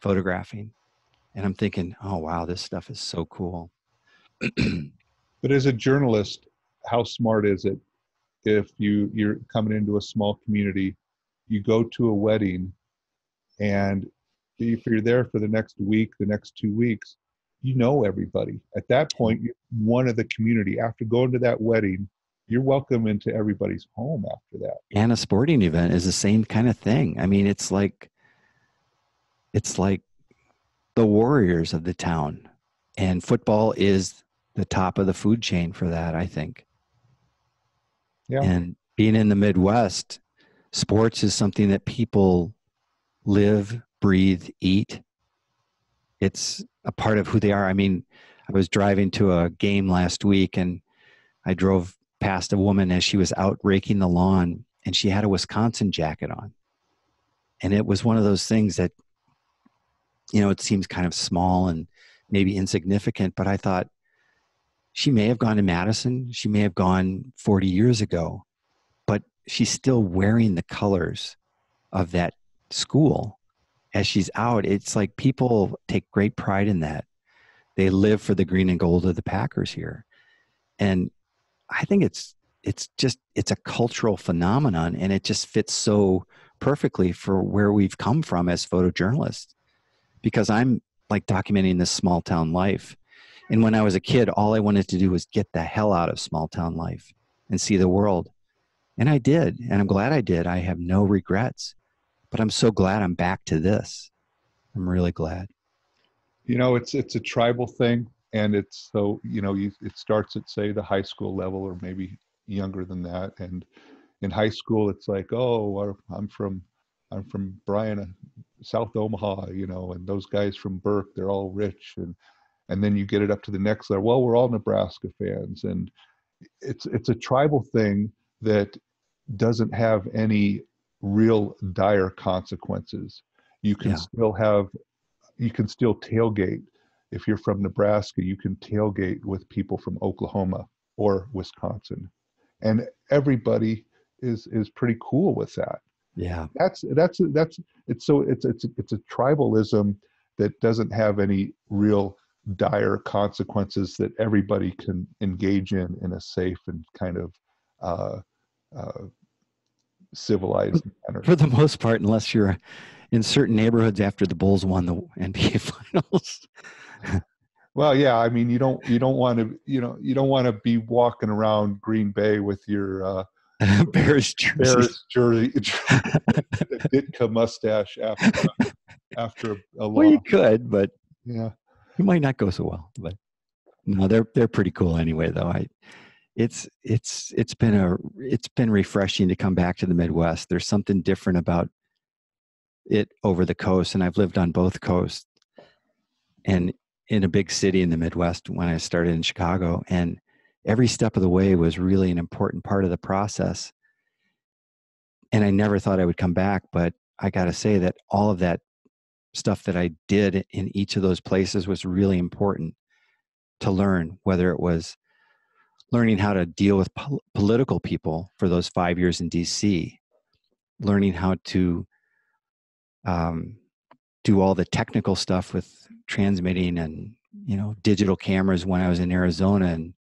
[SPEAKER 2] photographing. And i'm thinking oh wow this stuff is so cool.
[SPEAKER 1] But as a journalist, how smart is it if you you're coming into a small community, you go to a wedding, and if you're there for the next week, the next two weeks, you know everybody. At that point, you're one of the community. After going to that wedding, you're welcome into everybody's home after that.
[SPEAKER 2] and a sporting event is the same kind of thing. I mean, it's like it's like the warriors of the town, and football is the top of the food chain for that. I think.
[SPEAKER 1] Yeah.
[SPEAKER 2] And being in the Midwest, sports is something that people live, breathe, eat. It's a part of who they are. I mean, I was driving to a game last week and I drove past a woman as she was out raking the lawn and she had a Wisconsin jacket on. And it was one of those things that, you know, it seems kind of small and maybe insignificant, but I thought she may have gone to Madison. She may have gone 40 years ago, but she's still wearing the colors of that school as she's out. It's like people take great pride in that. They live for the green and gold of the Packers here. And I think it's it's just it's a cultural phenomenon and it just fits so perfectly for where we've come from as photojournalists because I'm like documenting this small town life. And when I was a kid, all I wanted to do was get the hell out of small town life and see the world. And I did. And I'm glad I did. I have no regrets. But I'm so glad I'm back to this. I'm really glad.
[SPEAKER 1] You know, it's it's a tribal thing and it's so, you know, you, it starts at say the high school level or maybe younger than that and in high school it's like, "Oh, I'm from I'm from Bryan, South Omaha, you know, and those guys from Burke, they're all rich and and then you get it up to the next level. Well, we're all Nebraska fans and it's it's a tribal thing that doesn't have any real dire consequences. You can yeah. still have you can still tailgate if you're from Nebraska, you can tailgate with people from Oklahoma or Wisconsin. And everybody is is pretty cool with that.
[SPEAKER 2] Yeah.
[SPEAKER 1] That's that's that's it's so it's it's it's a tribalism that doesn't have any real dire consequences that everybody can engage in in a safe and kind of uh, uh, civilized manner.
[SPEAKER 2] For the most part, unless you're in certain neighborhoods after the Bulls won the NBA Finals.
[SPEAKER 1] well, yeah, I mean, you don't you don't want to you know you don't want to be walking around Green Bay with your uh,
[SPEAKER 2] Bears jersey,
[SPEAKER 1] Bears jersey, Ditka mustache after after a long.
[SPEAKER 2] Well, you could, but
[SPEAKER 1] yeah,
[SPEAKER 2] it might not go so well. But no, they're they're pretty cool anyway, though. I it's it's it's been a it's been refreshing to come back to the Midwest. There's something different about it over the coast, and I've lived on both coasts, and in a big city in the Midwest when I started in Chicago, and every step of the way was really an important part of the process. And I never thought I would come back, but I got to say that all of that stuff that I did in each of those places was really important to learn, whether it was learning how to deal with po- political people for those five years in DC, learning how to um, do all the technical stuff with transmitting and you know digital cameras when I was in Arizona and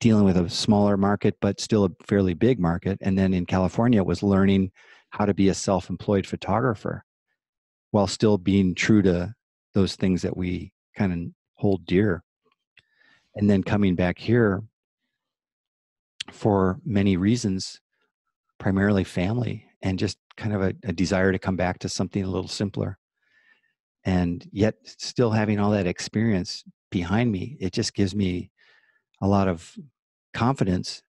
[SPEAKER 2] dealing with a smaller market but still a fairly big market and then in California was learning how to be a self-employed photographer while still being true to those things that we kind of hold dear. And then coming back here for many reasons, primarily family and just kind of a, a, desire to come back to something a little simpler. And yet, still having all that experience behind me, it just gives me a lot of confidence.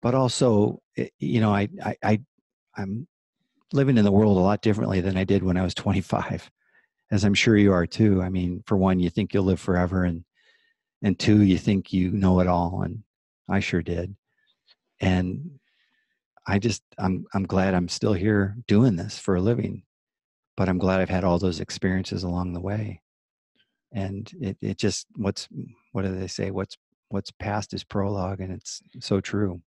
[SPEAKER 2] But also, you know, I, I, I I'm living in the world a lot differently than I did when I was 25, as I'm sure you are too. I mean, for one, you think you'll live forever, and and two, you think you know it all, and I sure did. And I just I'm I'm glad I'm still here doing this for a living, but I'm glad I've had all those experiences along the way. And it it just what's what do they say? What's what's past is prologue, and it's so true.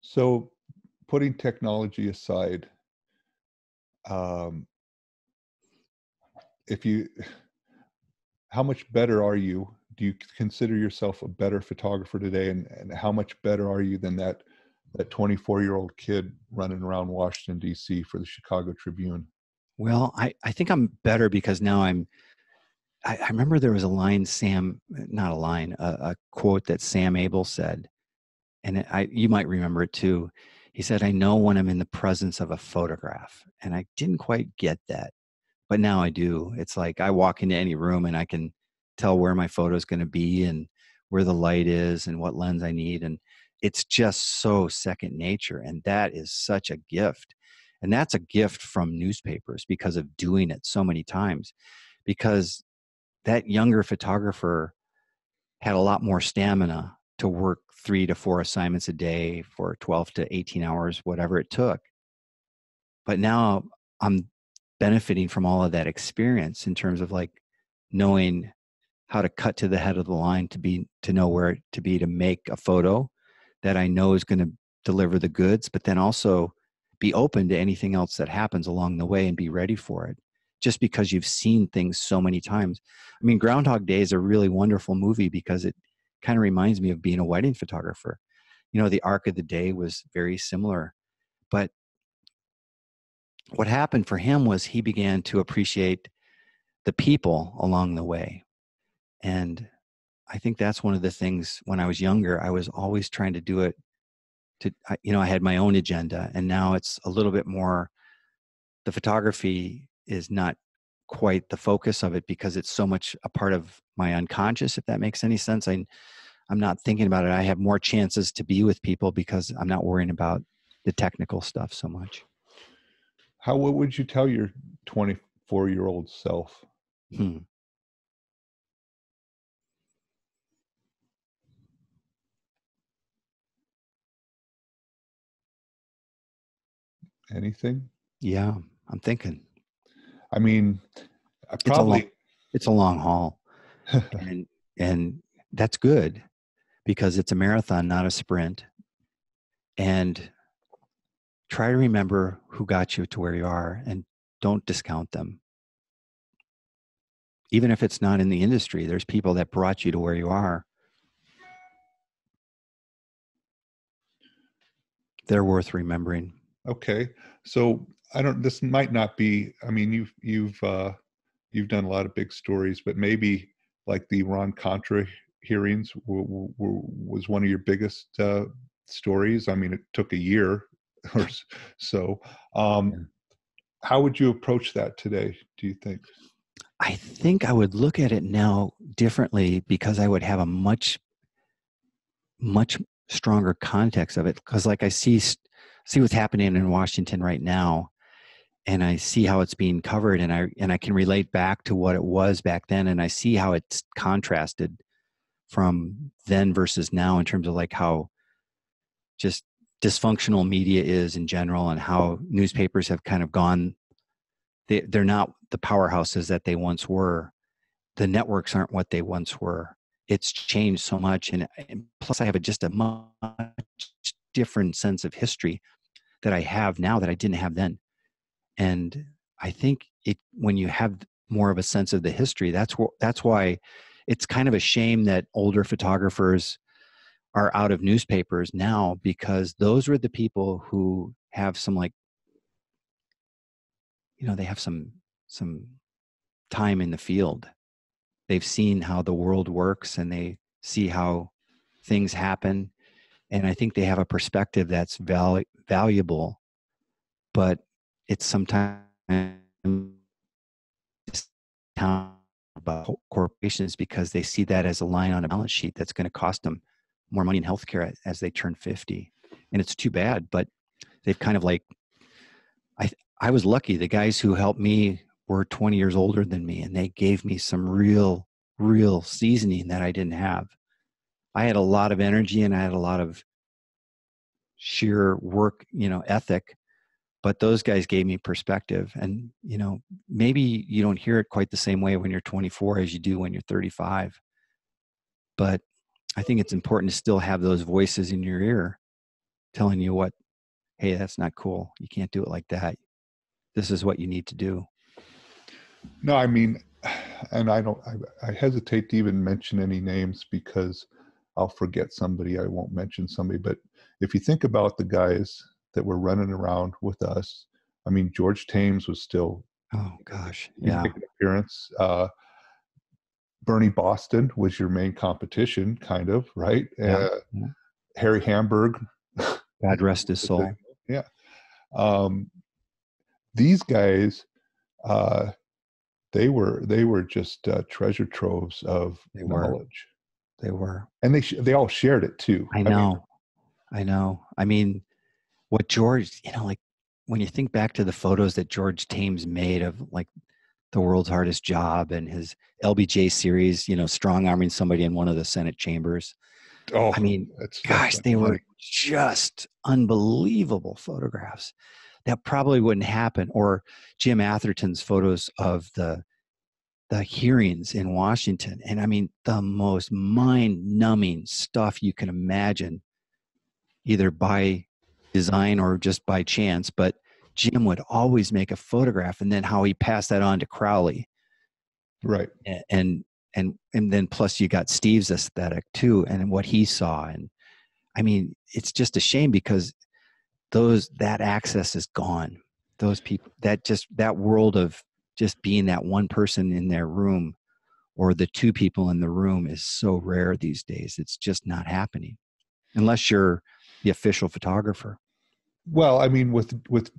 [SPEAKER 1] So putting technology aside, um, if you, how much better are you? Do you consider yourself a better photographer today, and, and how much better are you than that that 24 year old kid running around Washington D.C. for the Chicago Tribune?
[SPEAKER 2] Well, I I think I'm better because now I'm. I, I remember there was a line Sam, not a line, a, a quote that Sam Abell said, and I you might remember it too he said, I know when I'm in the presence of a photograph. And I didn't quite get that, but now I do. It's like I walk into any room and I can tell where my photo is going to be and where the light is and what lens I need. And it's just so second nature. And that is such a gift. And that's a gift from newspapers because of doing it so many times. Because that younger photographer had a lot more stamina to work three to four assignments a day for 12 to 18 hours, whatever it took. But now I'm benefiting from all of that experience in terms of like knowing how to cut to the head of the line to be to know where to be to make a photo that I know is going to deliver the goods, but then also be open to anything else that happens along the way and be ready for it. Just because you've seen things so many times. I mean, Groundhog Day is a really wonderful movie because it kind of reminds me of being a wedding photographer. You know, the arc of the day was very similar, but what happened for him was he began to appreciate the people along the way. And I think that's one of the things when I was younger, I was always trying to do it to, you know, I had my own agenda. And now it's a little bit more, the photography is not quite the focus of it because it's so much a part of my unconscious, if that makes any sense. I, I'm not thinking about it. I have more chances to be with people because I'm not worrying about the technical stuff so much.
[SPEAKER 1] How what would you tell your 24 year old self? Hmm. Anything?
[SPEAKER 2] Yeah, I'm thinking.
[SPEAKER 1] I mean, I probably
[SPEAKER 2] it's a long, it's a long haul, and and that's good because it's a marathon, not a sprint. And try to remember who got you to where you are, and don't discount them. Even if it's not in the industry, there's people that brought you to where you are. They're worth remembering.
[SPEAKER 1] Okay. So I don't this might not be I mean you've you've uh you've done a lot of big stories but maybe like the Iran Contra hearings w- w- was one of your biggest uh stories. I mean it took a year or so. Um how would you approach that today, do you think?
[SPEAKER 2] I think I would look at it now differently because I would have a much much stronger context of it because like I see see what's happening in Washington right now and I see how it's being covered and I and I can relate back to what it was back then and I see how it's contrasted from then versus now in terms of like how just dysfunctional media is in general and how newspapers have kind of gone they, they're not the powerhouses that they once were. The networks aren't what they once were. It's changed so much and, and plus i have a, just a much different sense of history that I have now that I didn't have then. And I think it when you have more of a sense of the history, that's that's why it's kind of a shame that older photographers are out of newspapers now because those were the people who have some like you know they have some some time in the field they've seen how the world works and they see how things happen and i think they have a perspective that's val- valuable, but it's sometimes about corporations because they see that as a line on a balance sheet that's going to cost them more money in healthcare as they turn 50 and it's too bad but they've kind of like i i was lucky the guys who helped me were 20 years older than me and they gave me some real real seasoning that i didn't have i had a lot of energy and i had a lot of sheer work you know ethic but those guys gave me perspective and you know maybe you don't hear it quite the same way when you're 24 as you do when you're 35 but i think it's important to still have those voices in your ear telling you what hey that's not cool. You can't do it like that. This is what you need to do.
[SPEAKER 1] No i mean and i don't i, I hesitate to even mention any names because i'll forget somebody i won't mention somebody but if you think about the guys that were running around with us, I mean, George Tames was still.
[SPEAKER 2] Oh gosh, yeah.
[SPEAKER 1] Appearance. Uh, Bernie Boston was your main competition, kind of, right? Yeah. Uh, yeah. Harry Hamburg.
[SPEAKER 2] God rest his soul.
[SPEAKER 1] Yeah. Um, these guys, uh, they were they were just uh, treasure troves of knowledge.
[SPEAKER 2] They were,
[SPEAKER 1] and they sh- they all shared it too.
[SPEAKER 2] I know. I mean, I know. I mean, what George, you know, like when you think back to the photos that George Tames made of like the world's hardest job and his LBJ series, you know, strong arming somebody in one of the Senate chambers. Oh, I mean, gosh, they were just unbelievable photographs that probably wouldn't happen. Or Jim Atherton's photos of the the hearings in Washington. And I mean, the most mind numbing stuff you can imagine either by design or just by chance, but Jim would always make a photograph and then how he passed that on to Crowley.
[SPEAKER 1] Right.
[SPEAKER 2] And and and then plus you got Steve's aesthetic too and what he saw and I mean it's just a shame because those that access is gone. those people that just that world of just being that one person in their room or the two people in the room is so rare these days. It's just not happening unless you're the official photographer.
[SPEAKER 1] Well i mean with with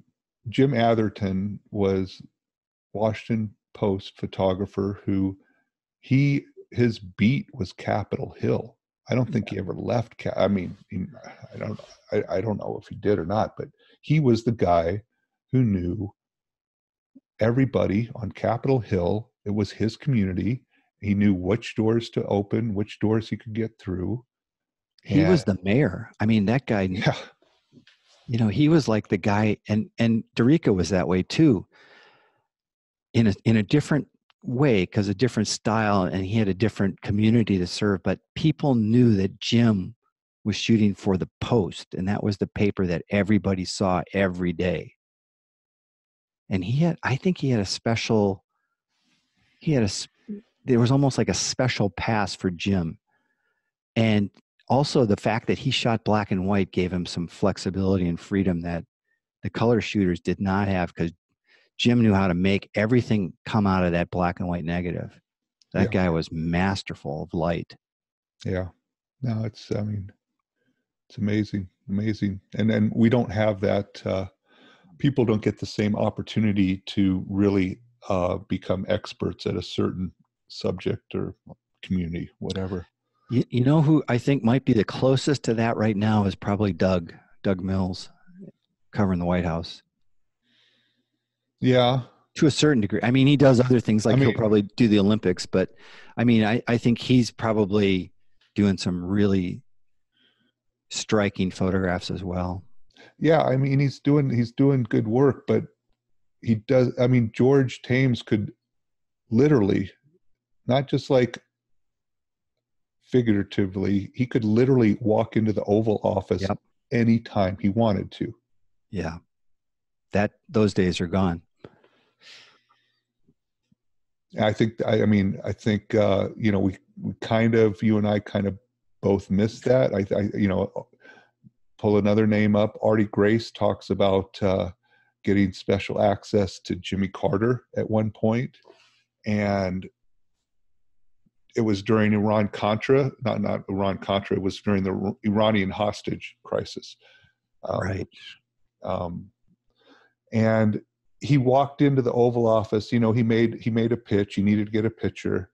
[SPEAKER 1] jim atherton was washington post photographer who he his beat was capitol hill. I don't think he ever left i mean i don't I, I don't know if he did or not but he was the guy who knew everybody on Capitol Hill. It was his community. He knew which doors to open, which doors he could get through.
[SPEAKER 2] He and, was the mayor. I mean, that guy.
[SPEAKER 1] Yeah.
[SPEAKER 2] You know, he was like the guy, and and Dorica was that way too. In a in a different way, because a different style, and he had a different community to serve. But people knew that Jim was shooting for the Post, and that was the paper that everybody saw every day and he had i think he had a special he had a there was almost like a special pass for jim. And also the fact that he shot black and white gave him some flexibility and freedom that the color shooters did not have because jim knew how to make everything come out of that black and white negative. That yeah. guy was masterful of light.
[SPEAKER 1] Yeah. No it's i mean it's amazing amazing. And then we don't have that uh people don't get the same opportunity to really uh, become experts at a certain subject or community, whatever.
[SPEAKER 2] You, you know who I think might be the closest to that right now is probably Doug, Doug Mills, covering the White House.
[SPEAKER 1] Yeah.
[SPEAKER 2] To a certain degree. I mean, he does other things like I mean, he'll probably do the Olympics, but I mean, I, I think he's probably doing some really striking photographs as well
[SPEAKER 1] yeah, I mean he's doing he's doing good work, but he does. I mean George Tames could literally, not just like figuratively, he could literally walk into the Oval Office yep. anytime he wanted to.
[SPEAKER 2] Yeah, that those days are gone.
[SPEAKER 1] I think I, I mean I think uh, you know we we kind of you and I kind of both missed that. I, I you know pull another name up. Artie Grace talks about uh, getting special access to Jimmy Carter at one point, and it was during Iran Contra, not not Iran Contra. It was during the Iranian hostage crisis,
[SPEAKER 2] um, right?
[SPEAKER 1] Um, and he walked into the Oval Office. You know, he made he made a pitch. He needed to get a picture,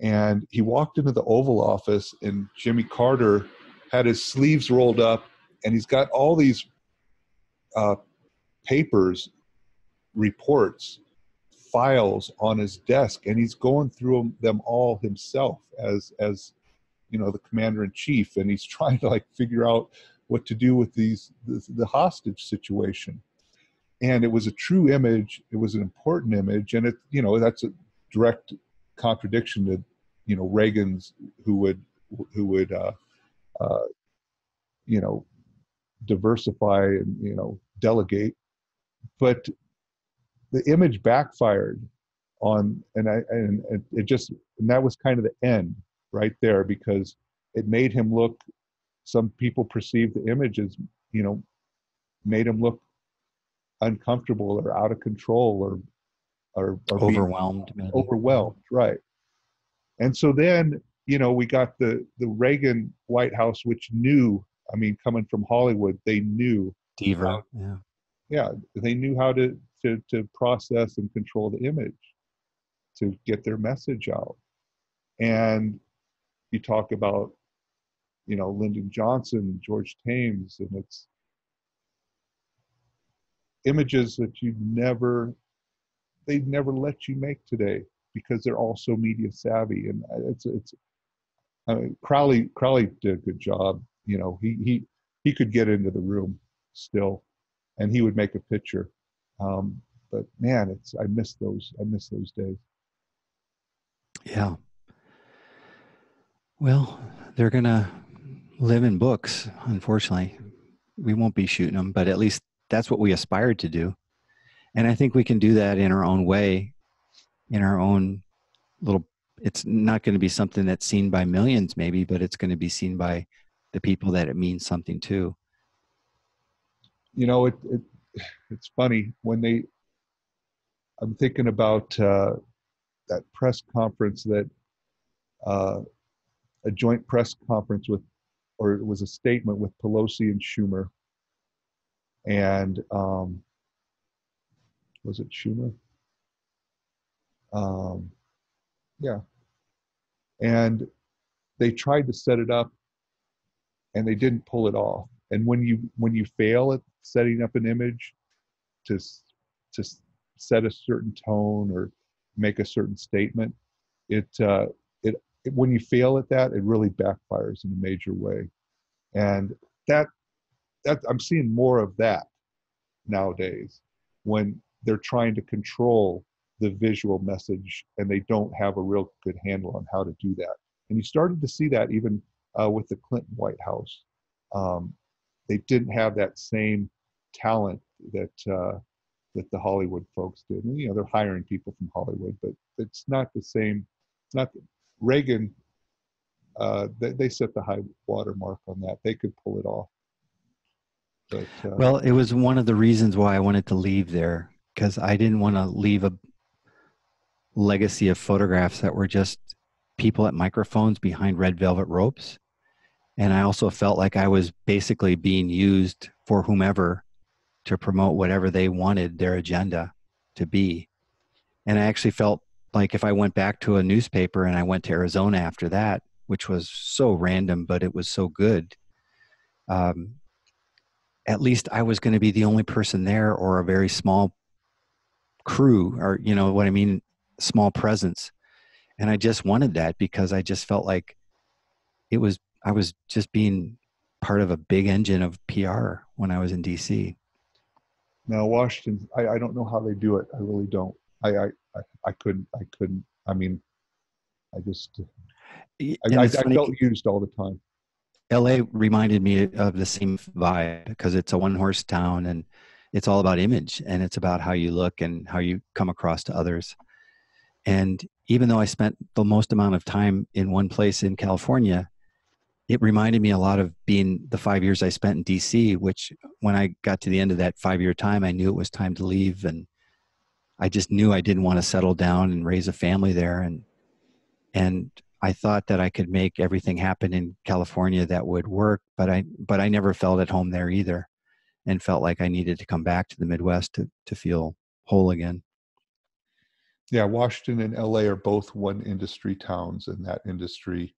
[SPEAKER 1] and he walked into the Oval Office, and Jimmy Carter had his sleeves rolled up and he's got all these uh, papers, reports, files on his desk, and he's going through them all himself as as you know the commander in chief, and he's trying to like figure out what to do with these the, hostage situation. And it was a true image. It was an important image, and it you know that's a direct contradiction to you know Reagan's who would who would uh, uh, you know diversify and you know delegate. But the image backfired on and i and it just and that was kind of the end right there because it made him look some people perceive the image as you know made him look uncomfortable or out of control or or,
[SPEAKER 2] or overwhelmed
[SPEAKER 1] overwhelmed right. And so then you know we got the the reagan white house which knew I mean, coming from Hollywood, they knew
[SPEAKER 2] diva. yeah,
[SPEAKER 1] yeah, they knew how to to to process and control the image to get their message out. And you talk about, you know, Lyndon Johnson, George Tames, and it's images that you never they'd never let you make today because they're all so media savvy and it's it's uh, Crowley Crowley did a good job you know he he he could get into the room still and he would make a picture. Um, but man it's i miss those i miss those days.
[SPEAKER 2] Yeah. Well they're gonna live in books unfortunately. We won't be shooting them but at least that's what we aspired to do. And i think we can do that in our own way in our own little it's not going to be something that's seen by millions maybe but it's going to be seen by the people that it means something to
[SPEAKER 1] you know it, it it's funny when they. I'm thinking about uh, that press conference that uh, a joint press conference with, or it was a statement with Pelosi and Schumer. And um, was it Schumer? Um, yeah. And they tried to set it up and they didn't pull it off. And when you when you fail at setting up an image to to set a certain tone or make a certain statement, it uh, it, it when you fail at that, it really backfires in a major way. And that that I'm seeing more of that nowadays when they're trying to control the visual message and they don't have a real good handle on how to do that. And you started to see that even uh, with the Clinton White House. Um, they didn't have that same talent that uh, that the Hollywood folks did. And, you know, they're hiring people from Hollywood, but it's not the same. It's not Reagan. Uh, they, they set the high watermark on that. They could pull it off.
[SPEAKER 2] But, uh, well, it was one of the reasons why I wanted to leave there because I didn't want to leave a legacy of photographs that were just people at microphones behind red velvet ropes. And I also felt like I was basically being used for whomever to promote whatever they wanted their agenda to be. And I actually felt like if I went back to a newspaper and I went to Arizona after that, which was so random, but it was so good, um, at least I was going to be the only person there or a very small crew or, you know what I mean, small presence and i just wanted that because i just felt like it was i was just being part of a big engine of pr when i was in dc
[SPEAKER 1] now washington i, I don't know how they do it. I really don't. I i i, couldn't i couldn't i mean i just I, I, I felt used all the time.
[SPEAKER 2] La reminded me of the same vibe because it's a one horse town and it's all about image and it's about how you look and how you come across to others. And even though I spent the most amount of time in one place in California, it reminded me a lot of being the five years I spent in DC, which when I got to the end of that five year time, I knew it was time to leave. And I just knew I didn't want to settle down and raise a family there. And, and I thought that I could make everything happen in California that would work, but I, but I never felt at home there either and felt like I needed to come back to the Midwest to, to feel whole again
[SPEAKER 1] yeah, Washington and LA are both one industry towns, and that industry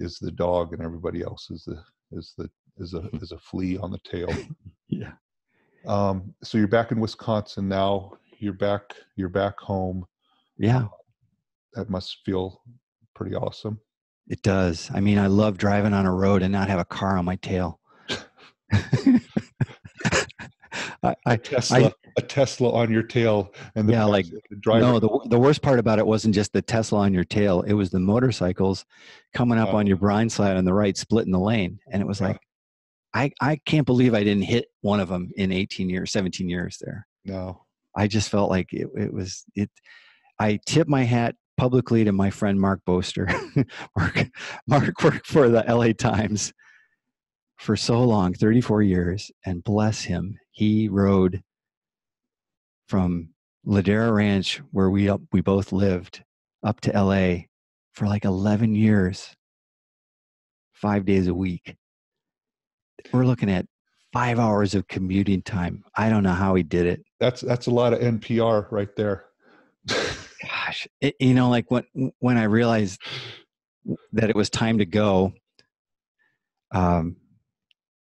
[SPEAKER 1] is the dog, and everybody else is the is the is a is a flea on the tail.
[SPEAKER 2] yeah.
[SPEAKER 1] Um, so you're back in Wisconsin now. You're back. You're back home.
[SPEAKER 2] Yeah.
[SPEAKER 1] That must feel pretty awesome.
[SPEAKER 2] It does. I mean, I love driving on a road and not have a car on my tail.
[SPEAKER 1] I, I, Tesla, I, a Tesla on your tail, and
[SPEAKER 2] the yeah, like the driver. No, the the worst part about it wasn't just the Tesla on your tail; it was the motorcycles coming up oh. on your blind side on the right, splitting the lane, and it was yeah. like, I I can't believe I didn't hit one of them in 18 years, 17 years there.
[SPEAKER 1] No,
[SPEAKER 2] I just felt like it, it was it. I tip my hat publicly to my friend Mark Boster. Mark Mark worked for the LA Times for so long 34 years and bless him. He rode from ladera ranch where we we both lived up to la for like 11 years. Five days a week. We're looking at five hours of commuting time. I don't know how he did it.
[SPEAKER 1] That's that's a lot of npr right there.
[SPEAKER 2] Gosh it, you know like when when i realized that it was time to go um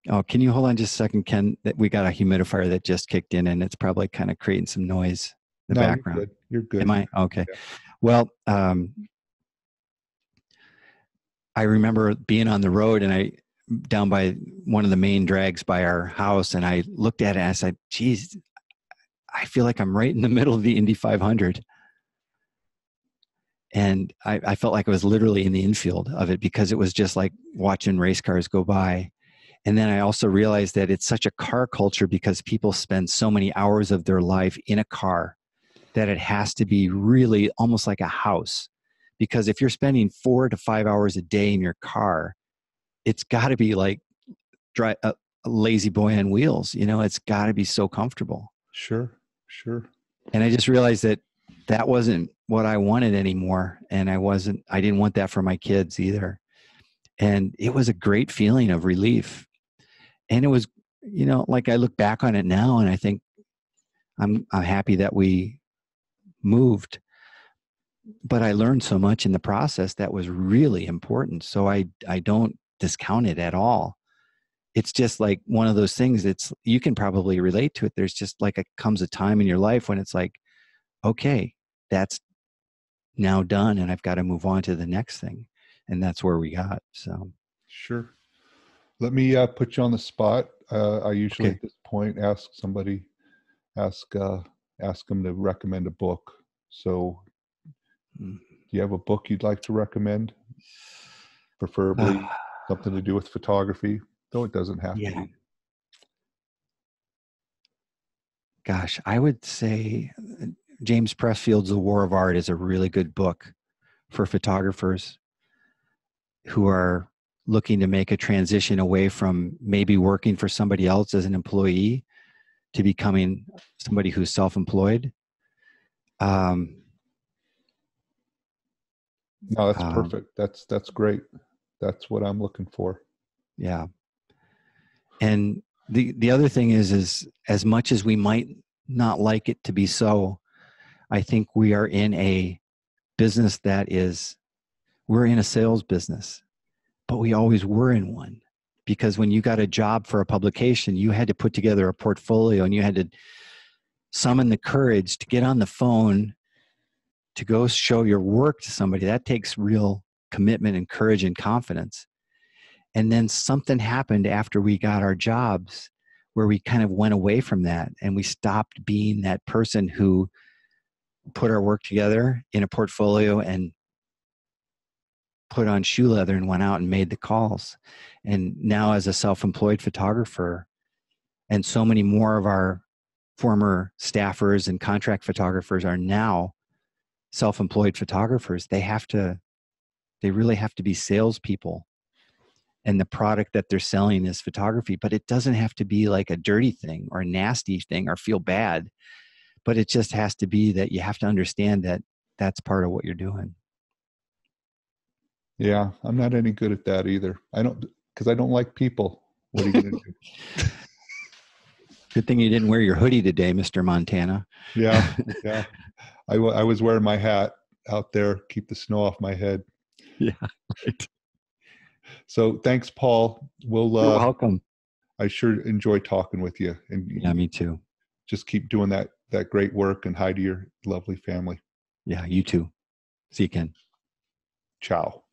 [SPEAKER 2] Oh, can you hold on just a second, Ken? That we got a humidifier that just kicked in, and it's probably kind of creating some noise in the no, background.
[SPEAKER 1] You're good. You're good.
[SPEAKER 2] Am I okay? Yeah. Well, um, I remember being on the road, and I down by one of the main drags by our house, and I looked at it and I said, "Geez, I feel like I'm right in the middle of the Indy 500." And I, I felt like I was literally in the infield of it because it was just like watching race cars go by and then I also realized that it's such a car culture because people spend so many hours of their life in a car that it has to be really almost like a house. Because if you're spending four to five hours a day in your car, it's got to be like dry, uh, a La-Z-Boy on wheels. You know, it's got to be so comfortable.
[SPEAKER 1] Sure, sure.
[SPEAKER 2] And I just realized that that wasn't what I wanted anymore. And I wasn't, I didn't want that for my kids either. And it was a great feeling of relief. And it was, you know, like I look back on it now and I think I'm, I'm happy that we moved. But I learned so much in the process that was really important. So I, I don't discount it at all. It's just like one of those things It's you can probably relate to it. There's just like a comes a time in your life when it's like, okay, that's now done and I've got to move on to the next thing. And that's where we got. So
[SPEAKER 1] sure. Let me uh, put you on the spot. Uh, I usually okay. at this point ask somebody, ask uh, ask them to recommend a book. So, mm. do you have a book you'd like to recommend? Preferably something to do with photography, though it doesn't have yeah. to be.
[SPEAKER 2] Gosh, I would say James Pressfield's The War of Art is a really good book for photographers who are looking to make a transition away from maybe working for somebody else as an employee to becoming somebody who's self-employed. Um,
[SPEAKER 1] no, that's um, perfect. That's that's great. That's what I'm looking for.
[SPEAKER 2] Yeah. And the the other thing is is as much as we might not like it to be so, I think we are in a business that is, we're in a sales business, but we always were in one. Because when you got a job for a publication, you had to put together a portfolio and you had to summon the courage to get on the phone to go show your work to somebody. That takes real commitment and courage and confidence. And then something happened after we got our jobs where we kind of went away from that and we stopped being that person who put our work together in a portfolio and put on shoe leather and went out and made the calls. And now, as a self employed photographer, and so many more of our former staffers and contract photographers are now self employed photographers, they have to, they really have to be salespeople. And the product that they're selling is photography, but it doesn't have to be like a dirty thing or a nasty thing or feel bad but it just has to be that you have to understand that that's part of what you're doing
[SPEAKER 1] yeah i'm not any good at that either. I don't because i don't like people. What are you going to do?
[SPEAKER 2] Good thing you didn't wear your hoodie today mr montana.
[SPEAKER 1] Yeah yeah. I, I was wearing my hat out there keep the snow off my head.
[SPEAKER 2] Yeah right.
[SPEAKER 1] So thanks paul. We'll
[SPEAKER 2] uh, You're welcome.
[SPEAKER 1] I sure enjoy talking with you and
[SPEAKER 2] yeah me too.
[SPEAKER 1] just keep doing that that great work and hi to your lovely family.
[SPEAKER 2] Yeah, you too. See you, Ken.
[SPEAKER 1] Ciao.